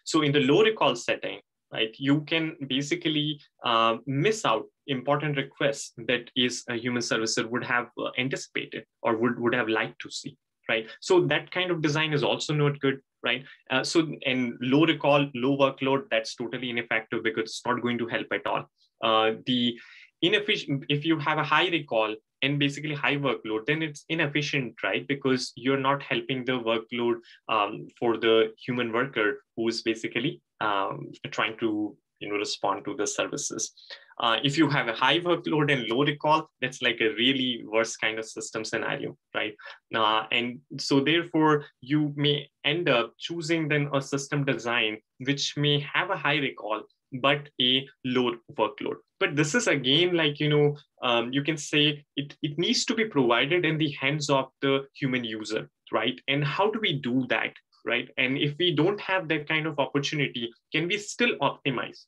So in the low recall setting right you can basically uh, miss out important requests that is a human servicer would have uh, anticipated or would, would have liked to see right? So that kind of design is also not good right? Uh, so, and low recall, low workload, that's totally ineffective because it's not going to help at all. Uh, the inefficient, if you have a high recall and basically high workload, then it's inefficient, right? Because you're not helping the workload um, for the human worker who's basically um, trying to you know respond to the services. Uh, if you have a high workload and low recall, that's like a really worst kind of system scenario, right? Uh, and so therefore, you may end up choosing then a system design which may have a high recall, but a low workload. But this is again like, you know, um, you can say it, it needs to be provided in the hands of the human user, right? And how do we do that? Right. And if we don't have that kind of opportunity, can we still optimize?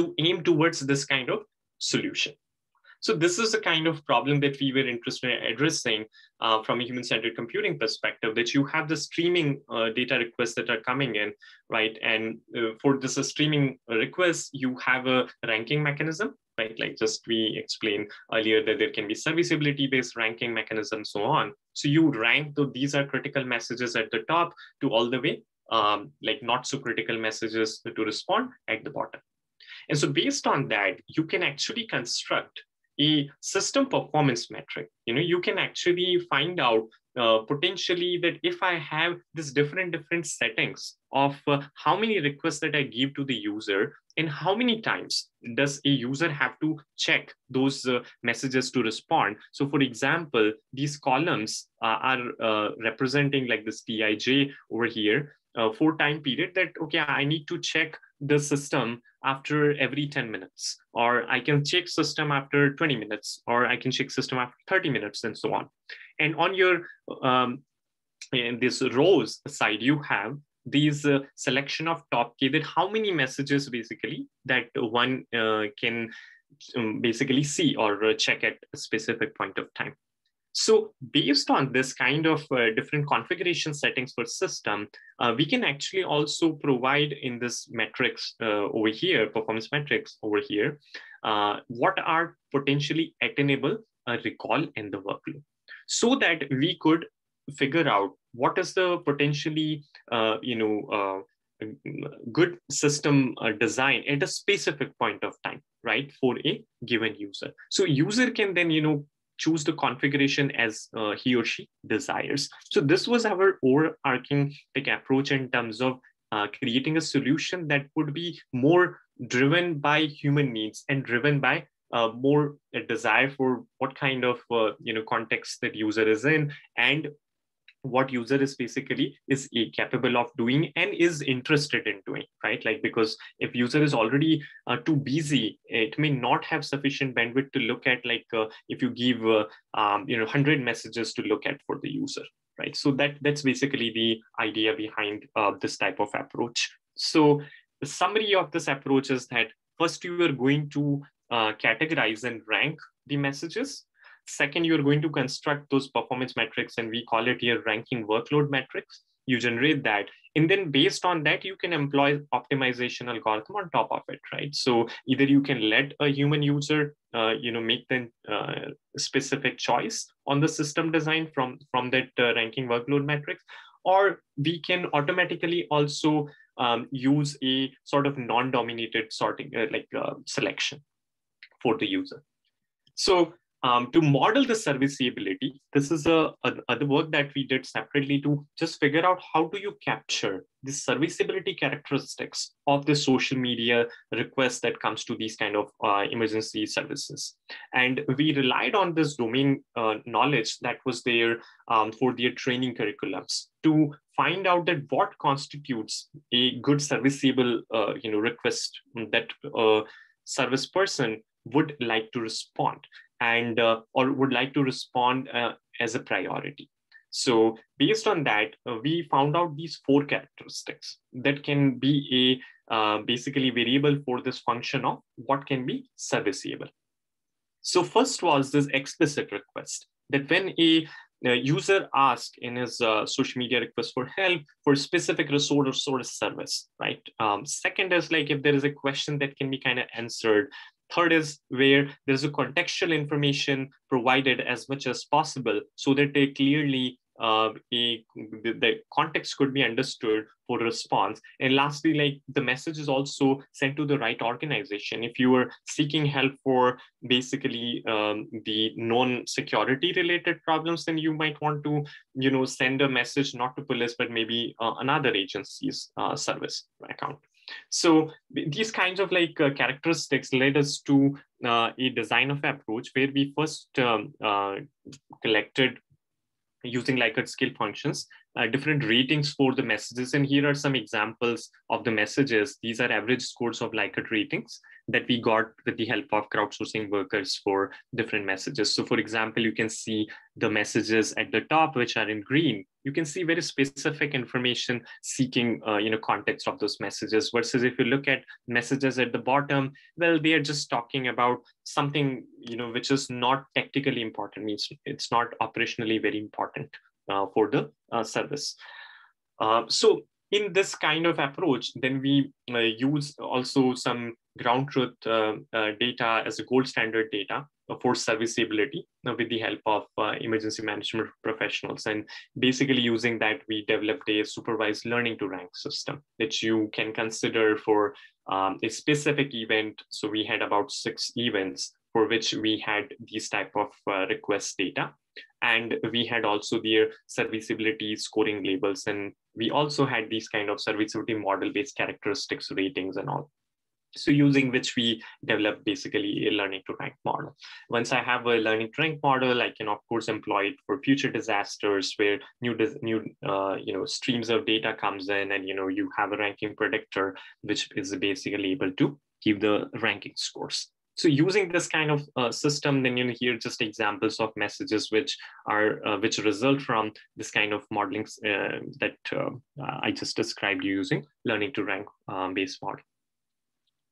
To aim towards this kind of solution. So this is the kind of problem that we were interested in addressing uh, from a human-centered computing perspective, that you have the streaming uh, data requests that are coming in, right? And uh, for this streaming request, you have a ranking mechanism, right? Like just we explained earlier that there can be serviceability-based ranking mechanism, so on. So you rank, though these are critical messages at the top to all the way, um, like not so critical messages to respond at the bottom. And so based on that, you can actually construct a system performance metric. You know, you can actually find out uh, potentially that if I have this different different settings of uh, how many requests that I give to the user and how many times does a user have to check those uh, messages to respond. So for example, these columns uh, are uh, representing like this TIJ over here uh, for time period that, okay, I need to check the system after every 10 minutes, or I can check system after 20 minutes, or I can check system after 30 minutes and so on. And on your um, in this rows side, you have these uh, selection of top K that how many messages basically that one uh, can um, basically see or uh, check at a specific point of time. So based on this kind of uh, different configuration settings for system, uh, we can actually also provide in this metrics uh, over here, performance metrics over here, what are potentially attainable recall in the workload so that we could figure out what is the potentially, uh, you know, uh, good system uh, design at a specific point of time, right, for a given user. So user can then, you know, choose the configuration as uh, he or she desires. So this was our overarching like, approach in terms of uh, creating a solution that would be more driven by human needs and driven by uh, more a desire for what kind of uh, you know context that user is in and what user is basically is capable of doing and is interested in doing right? Like because if user is already uh, too busy it may not have sufficient bandwidth to look at like uh, if you give uh, um, you know 100 messages to look at for the user right? So that that's basically the idea behind uh, this type of approach. So the summary of this approach is that first you are going to uh, categorize and rank the messages. Second, you're going to construct those performance metrics, and we call it your ranking workload metrics. You generate that, and then based on that, you can employ optimization algorithm on top of it, right? So either you can let a human user, uh, you know, make the uh, specific choice on the system design from from that uh, ranking workload metrics, or we can automatically also um, use a sort of non-dominated sorting, uh, like uh, selection for the user. So um, to model the serviceability, this is a, other work that we did separately to just figure out how do you capture the serviceability characteristics of the social media request that comes to these kind of uh, emergency services. And we relied on this domain uh, knowledge that was there um, for their training curriculums to find out that what constitutes a good serviceable uh, you know, request that a service person would like to respond and uh, or would like to respond uh, as a priority. So based on that, uh, we found out these four characteristics that can be a uh, basically variable for this function of what can be serviceable. So first was this explicit request that when a, a user asks in his uh, social media request for help for specific resource or service, right? Um, second is like if there is a question that can be kind of answered Third is where there's a contextual information provided as much as possible so that they clearly uh, a, the, the, context could be understood for response. And lastly, like the message is also sent to the right organization. If you are seeking help for basically um, the non-security related problems, then you might want to, you know, send a message not to police, but maybe uh, another agency's uh, service account. So these kinds of like uh, characteristics led us to uh, a design of approach where we first um, uh, collected using Likert scale functions, uh, different ratings for the messages. And here are some examples of the messages. These are average scores of Likert ratings that we got with the help of crowdsourcing workers for different messages. So for example, you can see the messages at the top, which are in green. You can see very specific information seeking, uh, you know, context of those messages versus if you look at messages at the bottom, well, they are just talking about something, you know, which is not technically important, means it's not operationally very important for the uh, service. Uh, so in this kind of approach, then we uh, use also some ground truth uh, uh, data as a gold standard data for serviceability with the help of uh, emergency management professionals. And basically using that, we developed a supervised learning to rank system that you can consider for um, a specific event. So we had about six events for which we had these type of uh, request data. And we had also their serviceability scoring labels. And we also had these kind of serviceability model-based characteristics ratings and all so using which we develop basically a learning to rank model. Once I have a learning to rank model, I can of course employ it for future disasters where new new uh, you know streams of data comes in, and you know you have a ranking predictor which is basically able to give the ranking scores. So using this kind of uh, system, then you know here just examples of messages which are uh, which result from this kind of modeling uh, that uh, I just described using learning to rank um, based model.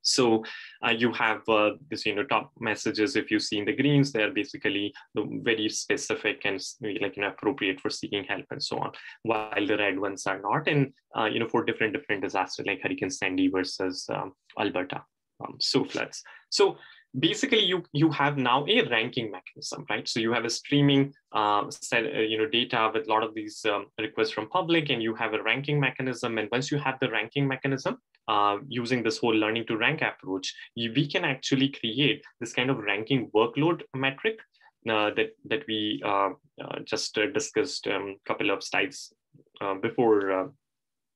So uh, you have uh, this, you know, top messages. If you see in the greens, they're basically very specific and like you know appropriate for seeking help and so on. While the red ones are not, and you know for different different disasters like Hurricane Sandy versus um, Alberta, um, so. So basically you you have now a ranking mechanism right? So you have a streaming uh, set, uh, you know data with a lot of these um, requests from public and you have a ranking mechanism. And once you have the ranking mechanism uh, using this whole learning to rank approach you, we can actually create this kind of ranking workload metric uh, that that we uh, uh, just discussed a um, couple of slides before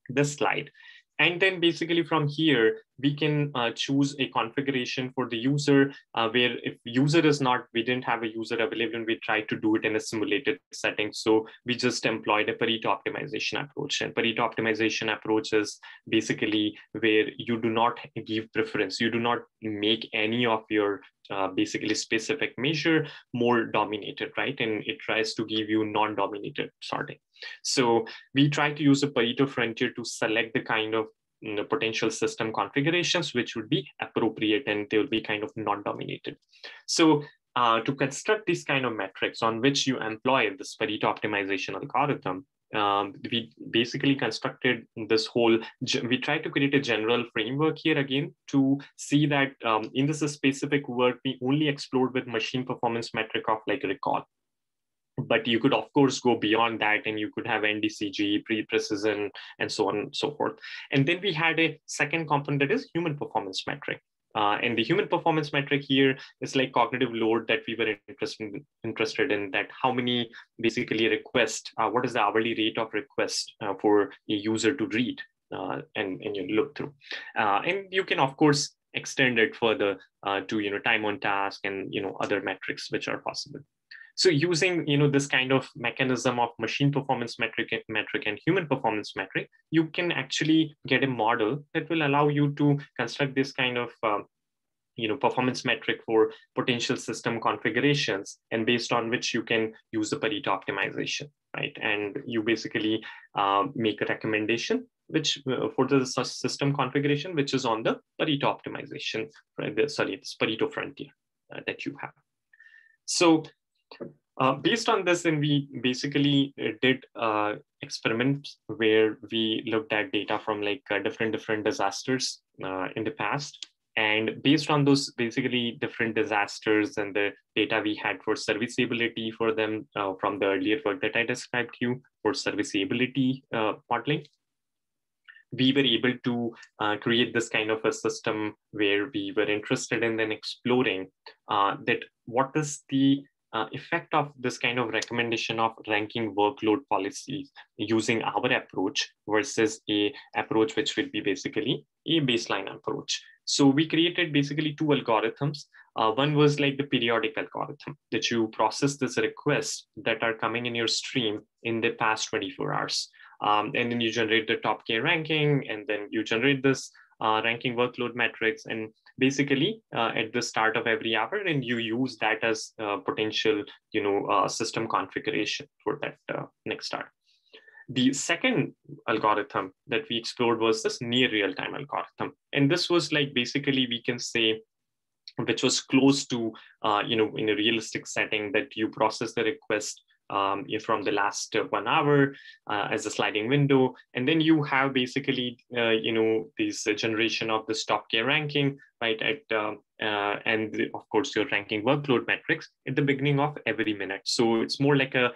this slide. And then basically from here, we can uh, choose a configuration for the user uh, where if user is not, we didn't have a user available and we tried to do it in a simulated setting. So we just employed a Pareto optimization approach. And Pareto optimization approach is basically where you do not give preference. You do not make any of your uh, basically specific measure more dominated, right? And it tries to give you non-dominated sorting. So we try to use a Pareto frontier to select the kind of you know, potential system configurations which would be appropriate and they will be kind of non-dominated. So uh, to construct these kind of metrics on which you employ this Pareto optimization algorithm, um, we basically constructed this whole, we tried to create a general framework here again to see that um, in this specific work, we only explored with machine performance metric of like recall but you could of course go beyond that and you could have ndcg pre-precision and so on and so forth and then we had a second component that is human performance metric uh, and the human performance metric here is like cognitive load that we were interested in, interested in that how many basically request, uh, what is the hourly rate of request uh, for a user to read uh, and, and you look through. Uh, and you can of course extend it further uh, to you know time on task and you know other metrics which are possible. So using you know this kind of mechanism of machine performance metric, metric and human performance metric, you can actually get a model that will allow you to construct this kind of uh, you know performance metric for potential system configurations and based on which you can use the Pareto optimization, right? And you basically uh, make a recommendation which uh, for the system configuration, which is on the Pareto optimization, right? sorry, this Pareto frontier uh, that you have. So uh, based on this, then we basically uh, did uh, experiments where we looked at data from like uh, different different disasters uh, in the past, and based on those basically different disasters and the data we had for serviceability for them uh, from the earlier work that I described to you for serviceability modeling, we were able to uh, create this kind of a system where we were interested in then exploring uh, that what is the uh, effect of this kind of recommendation of ranking workload policies using our approach versus a approach which will be basically a baseline approach. So we created basically two algorithms. Uh, one was like the periodic algorithm that you process this requests that are coming in your stream in the past 24 hours. Um, and then you generate the top K ranking, and then you generate this uh, ranking workload metrics. And basically uh, at the start of every hour and you use that as potential you know uh, system configuration for that uh, next start the second algorithm that we explored was this near real-time algorithm. And this was like basically we can say which was close to uh, you know in a realistic setting that you process the request um, from the last uh, one hour uh, as a sliding window. And then you have basically, uh, you know, this generation of the top K ranking, right? At um, and the, of course your ranking workload metrics at the beginning of every minute. So it's more like a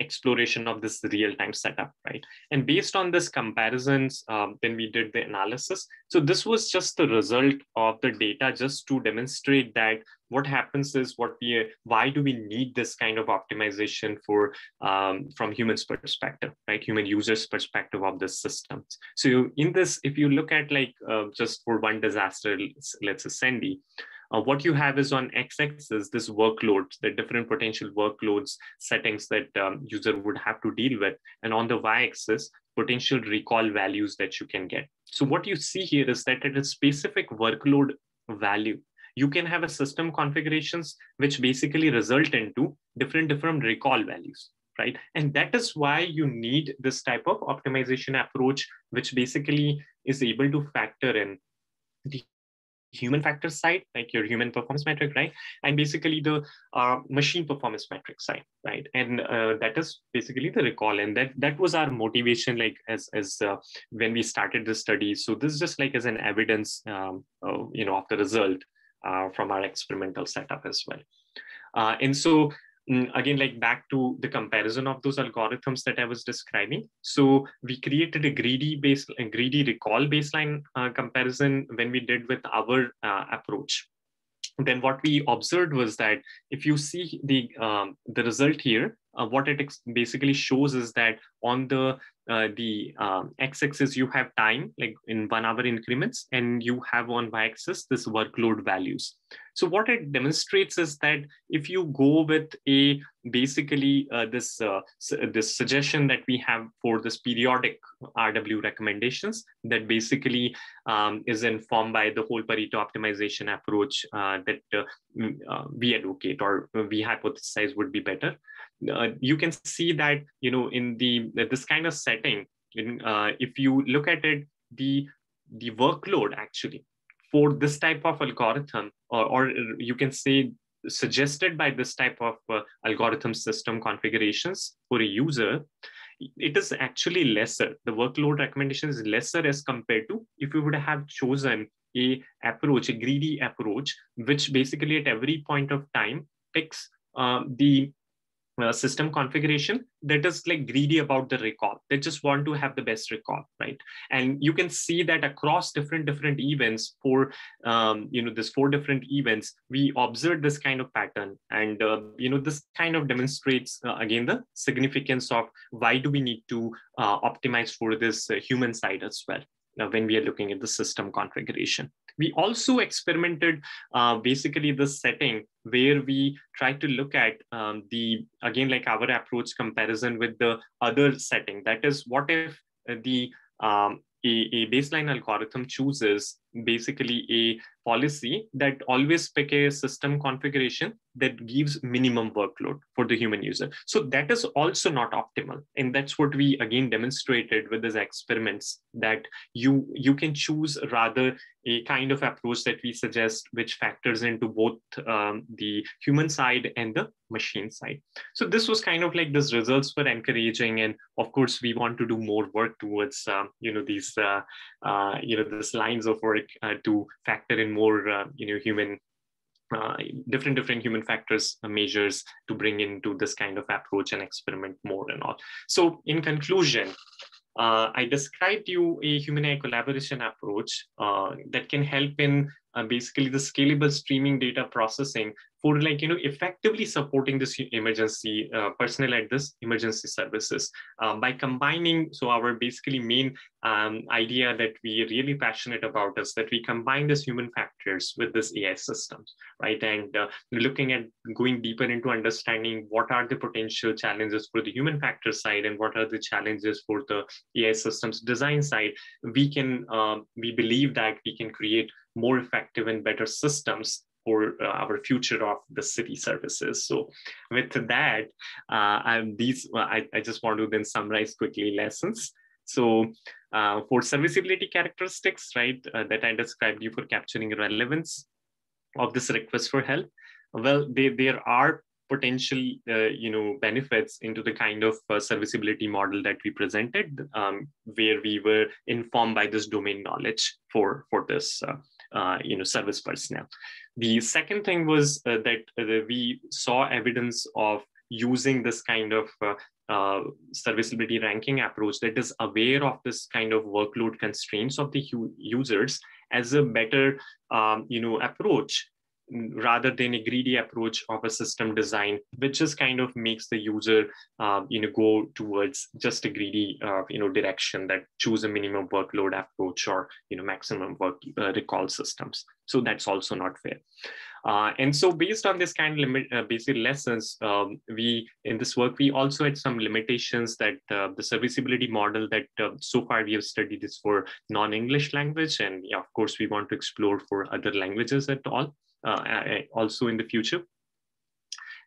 exploration of this real-time setup, right? And based on this comparisons, um, then we did the analysis. So this was just the result of the data just to demonstrate that what happens is what we, why do we need this kind of optimization for, um, from humans perspective, right? Human users perspective of the systems. So in this, if you look at like uh, just for one disaster, let's say Sandy, uh, what you have is on x-axis this workload, the different potential workloads settings that um, user would have to deal with, and on the y-axis potential recall values that you can get. So what you see here is that at a specific workload value, you can have a system configurations which basically result into different different recall values right? And that is why you need this type of optimization approach which basically is able to factor in the human factor side, like your human performance metric, right? And basically the uh, machine performance metric side, right? And uh, that is basically the recall. And that that was our motivation, like as as uh, when we started the study. So this is just like as an evidence, um, you know, of the result uh, from our experimental setup as well. Uh, and so again, like back to the comparison of those algorithms that I was describing. So we created a greedy base, a greedy recall baseline uh, comparison when we did with our uh, approach. Then what we observed was that if you see the um, the result here, uh, what it basically shows is that on the uh, the um, x-axis you have time like in one hour increments and you have on y-axis this workload values so what it demonstrates is that if you go with a basically uh, this uh, this suggestion that we have for this periodic rw recommendations that basically um, is informed by the whole pareto optimization approach uh, that uh, we advocate or we hypothesize would be better. Uh, you can see that you know in the this kind of setting in, uh, if you look at it the the workload actually for this type of algorithm or, or you can say suggested by this type of uh, algorithm system configurations for a user it is actually lesser. The workload recommendation is lesser as compared to if you would have chosen a approach a greedy approach which basically at every point of time picks uh, the uh, system configuration that is like greedy about the recall. They just want to have the best recall right? And you can see that across different different events for um, you know this four different events we observed this kind of pattern. And uh, you know this kind of demonstrates uh, again the significance of why do we need to uh, optimize for this uh, human side as well uh, when we are looking at the system configuration. We also experimented uh, basically the setting where we try to look at um, the, again, like our approach comparison with the other setting. That is, what if the um, a, a baseline algorithm chooses basically a policy that always pick a system configuration that gives minimum workload for the human user. So that is also not optimal. And that's what we again demonstrated with these experiments that you, you can choose rather a kind of approach that we suggest, which factors into both um, the human side and the machine side. So this was kind of like these results were encouraging. And of course, we want to do more work towards, um, you know, these, uh, uh, you know, these lines of work uh, to factor in more, uh, you know, human uh, different different human factors uh, measures to bring into this kind of approach and experiment more and all. So in conclusion, uh, I described you a human AI collaboration approach uh, that can help in basically the scalable streaming data processing for like you know effectively supporting this emergency uh, personnel at this emergency services. Um, by combining so our basically main um, idea that we are really passionate about is that we combine this human factors with this ai systems right? And uh, looking at going deeper into understanding what are the potential challenges for the human factor side and what are the challenges for the ai systems design side we can um, we believe that we can create more effective and better systems for uh, our future of the city services. So with that, uh, I'm these, I, I just want to then summarize quickly lessons. So uh, for serviceability characteristics, right, uh, that I described you for capturing relevance of this request for help, well, they, there are potential uh, you know benefits into the kind of uh, serviceability model that we presented um, where we were informed by this domain knowledge for for this uh, you know, service personnel. The second thing was uh, that uh, we saw evidence of using this kind of uh, uh, serviceability ranking approach that is aware of this kind of workload constraints of the users as a better um, you know approach rather than a greedy approach of a system design which just kind of makes the user uh, you know go towards just a greedy uh, you know direction that choose a minimum workload approach or you know maximum work uh, recall systems. So that's also not fair. Uh, and so based on this kind of limit, uh, basic lessons, um, we in this work, we also had some limitations that uh, the serviceability model that uh, so far we have studied is for non-English language. And yeah, of course, we want to explore for other languages at all, also in the future.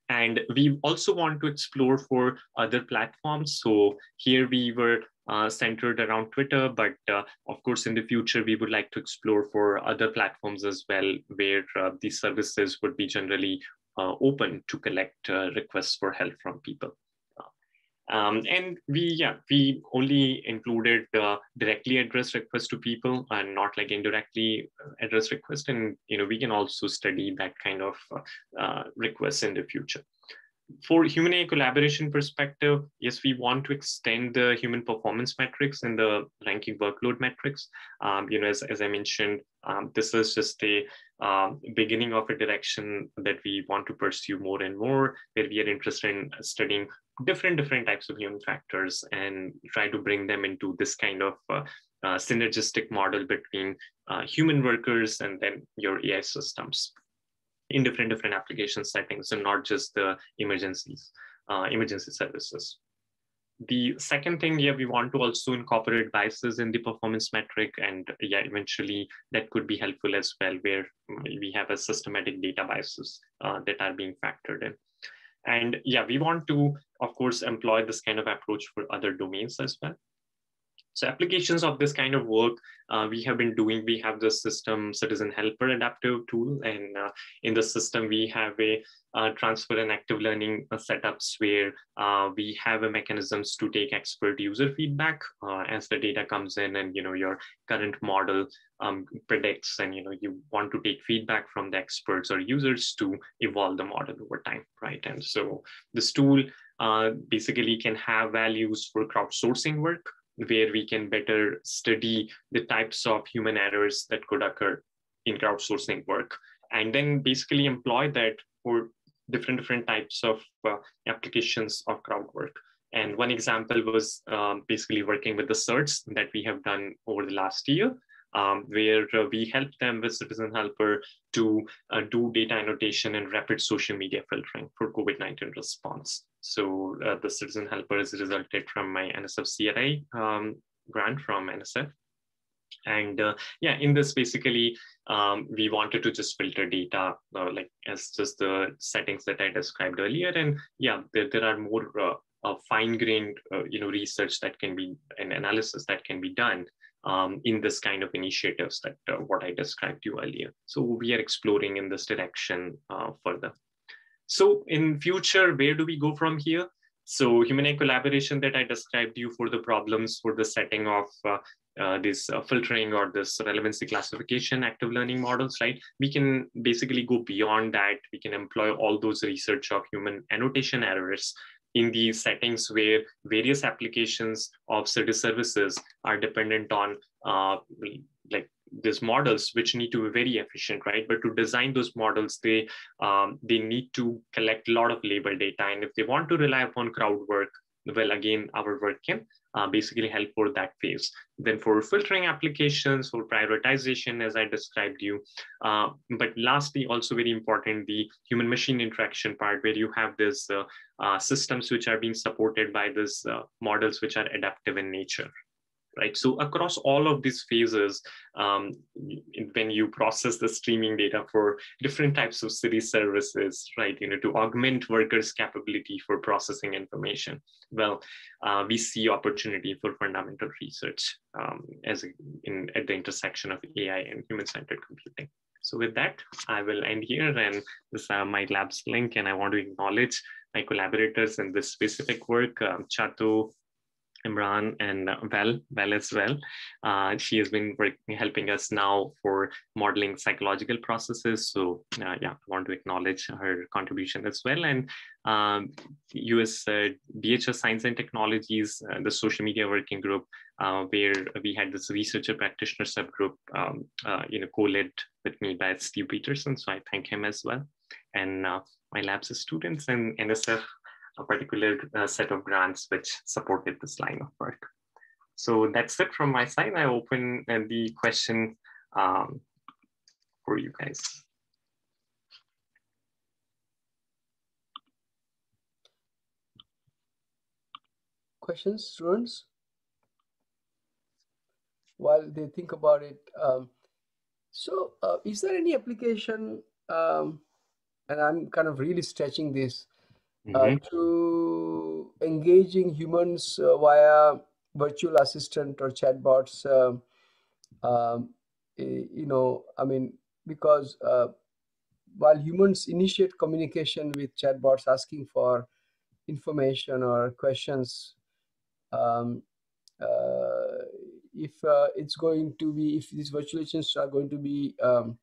And we also want to explore for other platforms. So here we were uh, centered around Twitter, but uh, of course, in the future, we would like to explore for other platforms as well, where uh, these services would be generally uh, open to collect uh, requests for help from people. Um, and we, yeah, we only included directly addressed requests to people and not like indirectly addressed requests. And, you know, we can also study that kind of requests in the future for human AI collaboration perspective, yes, we want to extend the human performance metrics and the ranking workload metrics. Um, you know, as, as I mentioned, um, this is just a um, beginning of a direction that we want to pursue more and more, where we are interested in studying different different types of human factors and try to bring them into this kind of uh, uh, synergistic model between uh, human workers and then your AI systems in different different application settings and not just the emergencies, uh, emergency services. The second thing, yeah, we want to also incorporate biases in the performance metric, and yeah, eventually that could be helpful as well, where we have a systematic data biases uh, that are being factored in. And yeah, we want to, of course, employ this kind of approach for other domains as well. So applications of this kind of work uh, we have been doing, we have the system citizen helper adaptive tool. And uh, in the system, we have a uh, transfer and active learning uh, setups where uh, we have a mechanisms to take expert user feedback uh, as the data comes in and, you know, your current model um, predicts and, you know, you want to take feedback from the experts or users to evolve the model over time, right? And so this tool basically can have values for crowdsourcing work where we can better study the types of human errors that could occur in crowdsourcing work. And then basically employ that for different different types of uh, applications of crowd work. And one example was um, basically working with the certs that we have done over the last year um, where uh, we help them with Citizen Helper to uh, do data annotation and rapid social media filtering for COVID-19 response. So uh, the Citizen Helper is resulted from my NSF CRI um, grant from NSF. And uh, yeah, in this basically, um, we wanted to just filter data uh, like as just the settings that I described earlier. And yeah, there, there are more uh, fine-grained, you know, research that can be, and analysis that can be done um, in this kind of initiatives that uh, what I described to you earlier. So we are exploring in this direction uh, further. So in future, where do we go from here? So human AI collaboration that I described you for the problems for the setting of uh, uh, this uh, filtering or this relevancy classification active learning models, right? We can basically go beyond that. We can employ all those research of human annotation errors in these settings where various applications of certain services are dependent on uh, like these models which need to be very efficient right? But to design those models they um, they need to collect a lot of label data. And if they want to rely upon crowd work well again our work can uh, basically help for that phase. Then for filtering applications, for prioritization, as I described you. Uh, but lastly, also very important, the human machine interaction part where you have these uh, uh, systems which are being supported by these uh, models which are adaptive in nature right? So across all of these phases, um, when you process the streaming data for different types of city services, right, you know, to augment workers' capability for processing information, well, uh, we see opportunity for fundamental research um, as in at the intersection of AI and human-centered computing. So with that, I will end here and this is uh, my lab's link and I want to acknowledge my collaborators in this specific work, um, Chato, Imran and Val, Val as well. Uh, she has been helping us now for modeling psychological processes. So uh, yeah, I want to acknowledge her contribution as well. And um, US uh, DHS Science and Technologies, uh, the social media working group, uh, where we had this researcher practitioner subgroup, um, uh, you know, co-led with me by Steve Peterson. So I thank him as well. And my lab's students and NSF a particular uh, set of grants which supported this line of work. So that's it from my side. I open uh, the question um, for you guys. Questions, students? While they think about it, um, so uh, is there any application, um, and I'm kind of really stretching this, uh, Mhm. to engaging humans uh, via virtual assistant or chatbots. Um, um, you know, I mean, because uh, while humans initiate communication with chatbots asking for information or questions, um, uh, if uh, it's going to be, if these virtual agents are going to be um,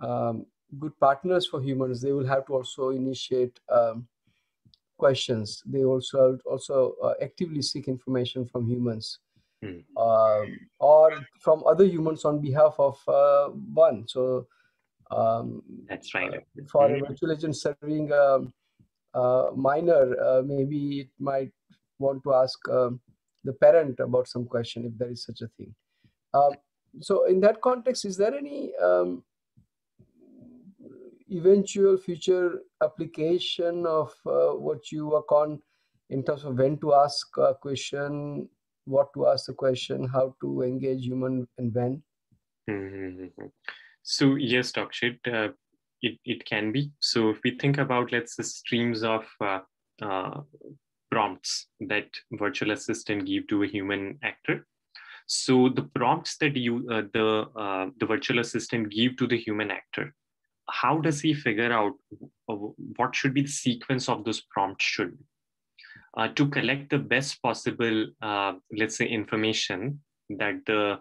um, good partners for humans, they will have to also initiate um, questions. They also also uh, actively seek information from humans Hmm. um, or from other humans on behalf of uh, one. So um, That's right. uh, for a Mhm. virtual agent serving a, a minor, uh, maybe it might want to ask um, the parent about some question if there is such a thing. Um, so in that context, is there any um, eventual future application of uh, what you work on in terms of when to ask a question, what to ask the question, how to engage human and when? Mhm. So yes, Dr. Sheth, uh, it, it can be. So if we think about, let's say, streams of uh, uh, prompts that virtual assistant give to a human actor. So the prompts that you, uh, the, uh, the virtual assistant give to the human actor, how does he figure out what should be the sequence of those prompts should? Uh, to collect the best possible, uh, let's say, information that the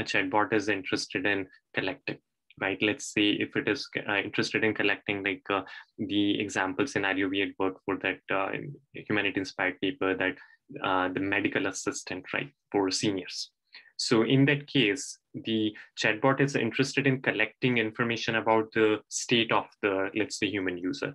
chatbot is interested in collecting right let's say if it is uh, interested in collecting like uh, the example scenario we had worked for that uh, humanity inspired paper that uh, the medical assistant right for seniors so in that case the chatbot is interested in collecting information about the state of the let's say human user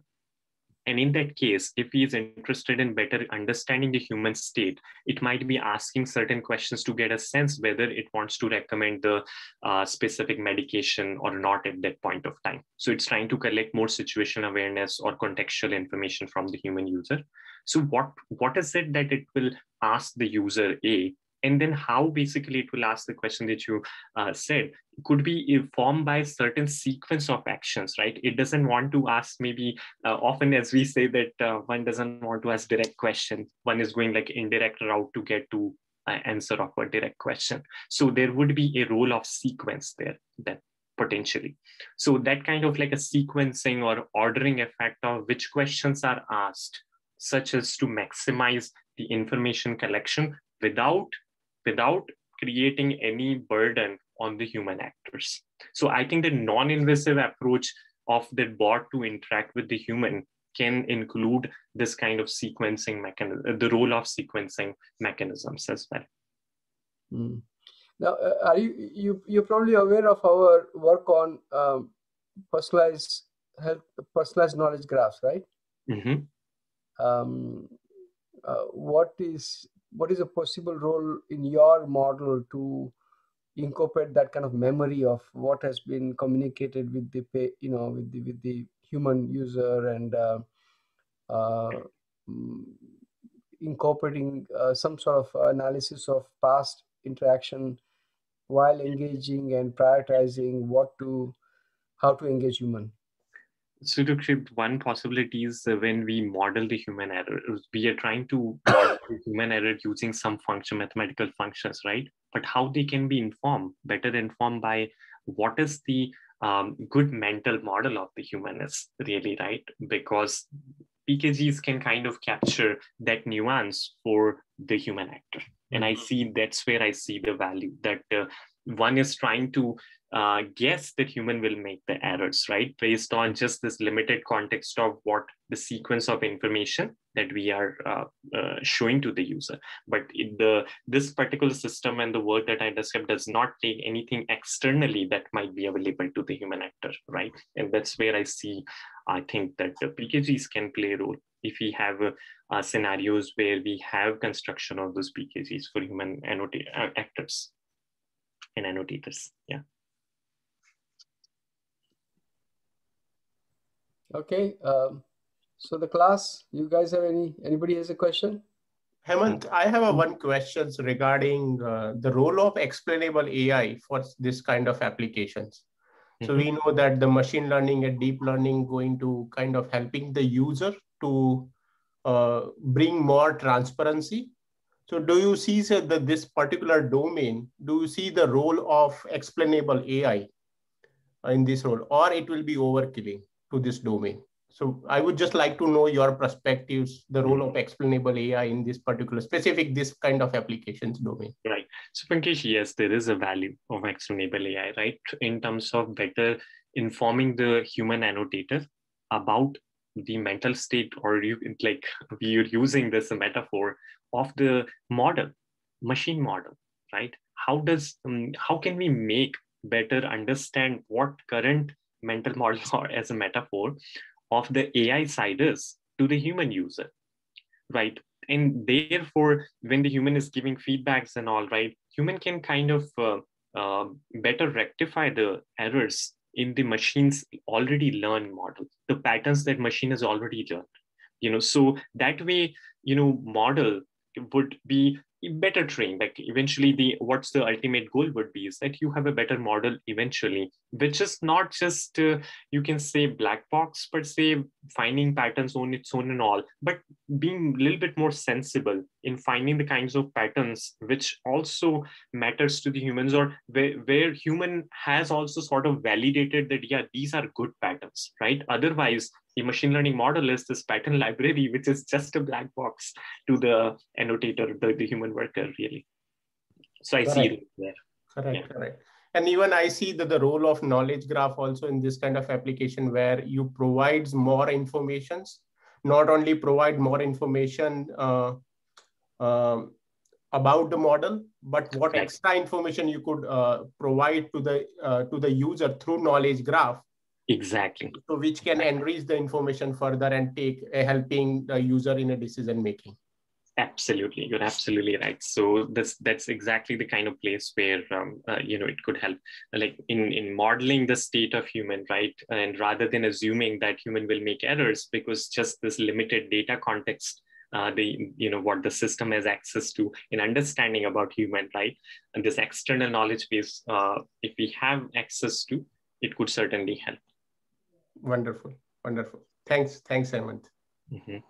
and in that case, if he is interested in better understanding the human state, it might be asking certain questions to get a sense whether it wants to recommend the uh, specific medication or not at that point of time. So it's trying to collect more situational awareness or contextual information from the human user. So what, what is it that it will ask the user A and then how basically it will ask the question that you uh, said. Could be informed by a certain sequence of actions right? It doesn't want to ask maybe uh, often as we say that uh, one doesn't want to ask direct question. One is going like indirect route to get to uh, answer of a direct question. So there would be a role of sequence there that potentially. So that kind of like a sequencing or ordering effect of which questions are asked such as to maximize the information collection without without creating any burden on the human actors. So I think the non-invasive approach of the bot to interact with the human can include this kind of sequencing mechanism, the role of sequencing mechanisms as well. Mm. Now, uh, are you, you you're probably aware of our work on um, personalized health, personalized knowledge graphs, right? Mm-hmm. Um, uh, what is what is a possible role in your model to incorporate that kind of memory of what has been communicated with the you know with the with the human user and uh, uh, incorporating uh, some sort of analysis of past interaction while engaging and prioritizing what to how to engage human? So Dr. Sheth, one possibility is when we model the human error, we are trying to model human error using some function, mathematical functions, right? But how they can be informed, better informed by what is the um, good mental model of the human is really, right? Because PKGs can kind of capture that nuance for the human actor. And I see that's where I see the value that uh, one is trying to uh, guess that human will make the errors, right? Based on just this limited context of what the sequence of information that we are uh, uh, showing to the user. But the this particular system and the work that I described does not take anything externally that might be available to the human actor, right? And that's where I see, I think that the PKGs can play a role if we have uh, scenarios where we have construction of those PKGs for human annota- uh, actors and annotators. Yeah. Okay. Um, so the class, you guys have any, anybody has a question? Hemant, I have a one question regarding uh, the role of explainable AI for this kind of applications. So we know that the machine learning and deep learning going to kind of helping the user to uh, bring more transparency. So do you see say, that this particular domain, do you see the role of explainable AI in this role, or it will be overkilling to this domain? So I would just like to know your perspectives, the role of explainable AI in this particular specific, this kind of applications domain. Right. So Pankesh, yes, there is a value of explainable AI, right? In terms of better informing the human annotator about the mental state, or you like we are using this metaphor of the model, machine model, right? How does um, how can we make better understand what current mental model or as a metaphor of the AI side is to the human user, right? And therefore, when the human is giving feedbacks and all, right, human can kind of uh, uh, better rectify the errors in the machine's already learned model, the patterns that machine has already learned. You know, so that way, you know, model would be better trained like eventually the what's the ultimate goal would be is that you have a better model eventually which is not just uh, you can say black box per se finding patterns on its own and all but being a little bit more sensible in finding the kinds of patterns which also matters to the humans or where, where human has also sort of validated that yeah these are good patterns right? Otherwise the machine learning model is this pattern library, which is just a black box to the annotator, the, the human worker, really. So I Correct. see it there. Correct, Yeah. correct. And even I see that the role of knowledge graph also in this kind of application where you provides more informations, not only provide more information uh, um, about the model, but what Right. extra information you could uh, provide to the uh, to the user through knowledge graph, Exactly. so which can enrich the information further and take uh, helping the user in a decision making. Absolutely, you're absolutely right. So this that's exactly the kind of place where um, uh, you know it could help, like in in modeling the state of human, right? And rather than assuming that human will make errors because just this limited data context, uh, the you know what the system has access to in understanding about human, right? And this external knowledge base, uh, if we have access to, it could certainly help. Wonderful, wonderful. Thanks, thanks, Hemant. Mhm.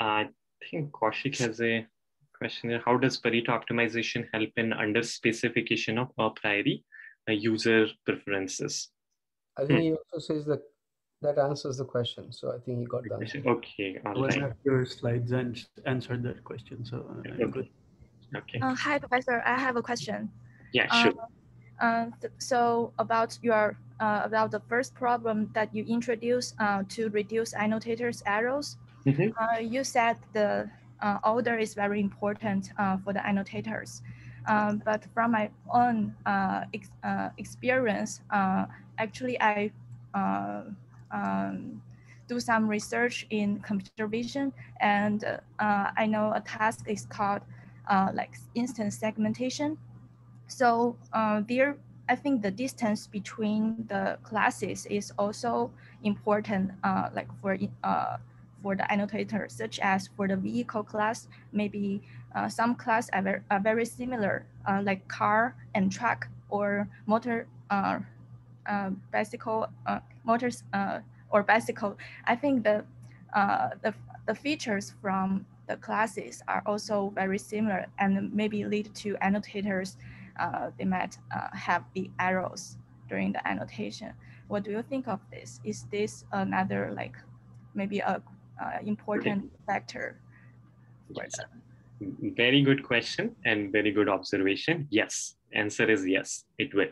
I think Kaushik has a question here. How does Pareto optimization help in under specification of a priori uh, user preferences? I think he also says that that answers the question. So I think he got the answer. Okay, all One right. of your slides and answered that question. So uh, Okay. good. Okay, Uh, hi, Professor. I have a question. Yeah, Uh, sure. uh, so about your uh, about the first problem that you introduced uh, to reduce annotators errors, Mhm. uh, you said the uh, order is very important uh, for the annotators. Um, but from my own uh, ex- uh, experience, uh, actually I uh, um, do some research in computer vision, and uh, I know a task is called uh, like instance segmentation. So uh, there, I think the distance between the classes is also important, uh, like for uh, for the annotator, such as for the vehicle class, maybe uh, some class are, ver- are very similar, uh, like car and truck or motor, uh, uh, bicycle, uh, motors uh, or bicycle. I think the, the the features from the classes are also very similar and maybe lead to annotators. Uh, they might uh, have the arrows during the annotation. What do you think of this? Is this another like maybe a, a important factor. Very good question and very good observation. Yes, answer is yes, it will.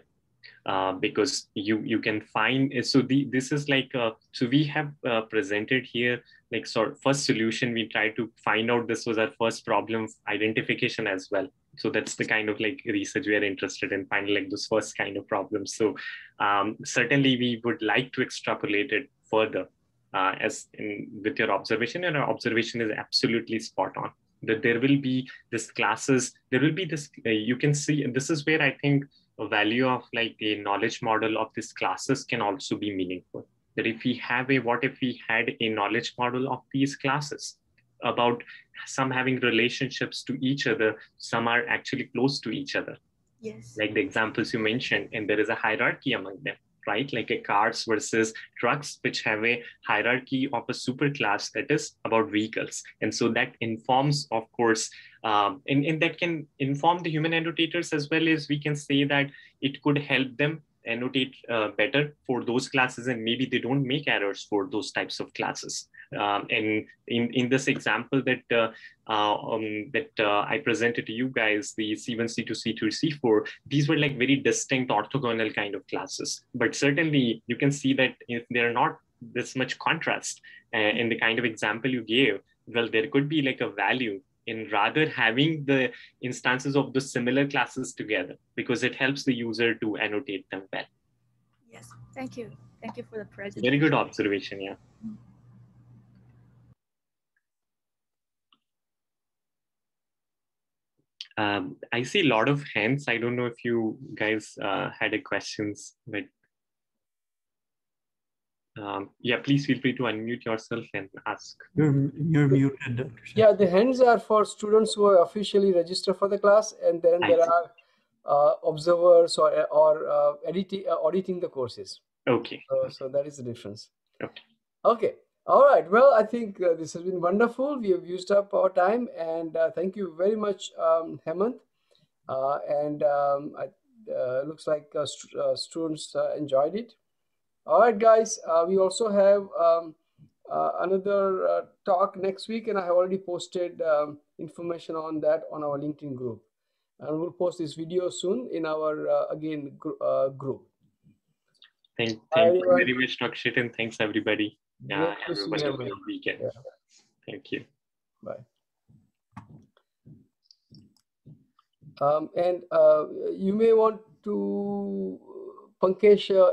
Uh, because you you can find so the this is like uh, so we have uh, presented here like sort first solution we tried to find out this was our first problem identification as well so that's the kind of like research we are interested in finding like those first kind of problems. So um, certainly we would like to extrapolate it further uh, as in with your observation and our observation is absolutely spot on. That there will be this classes there will be this uh, you can see this is where i think a value of like a knowledge model of these classes can also be meaningful. That if we have a what if we had a knowledge model of these classes about some having relationships to each other some are actually close to each other. Yes. Like the examples you mentioned and there is a hierarchy among them right? Like a cars versus trucks which have a hierarchy of a superclass that is about vehicles. And so that informs of course um, and, and that can inform the human annotators as well as we can say that it could help them annotate uh, better for those classes and maybe they don't make errors for those types of classes um, and in, in this example that uh, uh, um, that uh, I presented to you guys, the C1, C2, C3, C4, these were like very distinct orthogonal kind of classes. But certainly you can see that if they're not this much contrast uh, in the kind of example you gave, well, there could be like a value in rather having the instances of the similar classes together because it helps the user to annotate them well. Yes, thank you. Thank you for the presentation. Very good observation, yeah. Um, I see a lot of hands. I don't know if you guys uh, had a questions, but um, yeah, please feel free to unmute yourself and ask. You're, you're muted, Dr. Yeah, the hands are for students who are officially registered for the class, and then I there see. are uh, observers or or uh, editing uh, auditing the courses. Okay. So, so that is the difference. Okay. Okay. All right. Well, I think uh, this has been wonderful. We have used up our time, and uh, thank you very much, um, Hemant. Uh, and um, I, uh, looks like uh, st- uh, students uh, enjoyed it. All right, guys. Uh, we also have um, uh, another uh, talk next week, and I have already posted um, information on that on our LinkedIn group. And we'll post this video soon in our uh, again gr- uh, group. Thank, thank you everyone. very much, Dr. Sheth, and thanks everybody. Yeah, have a wonderful weekend. Yeah. Thank you. Bye. Um, and uh, you may want to, Pankesh, uh,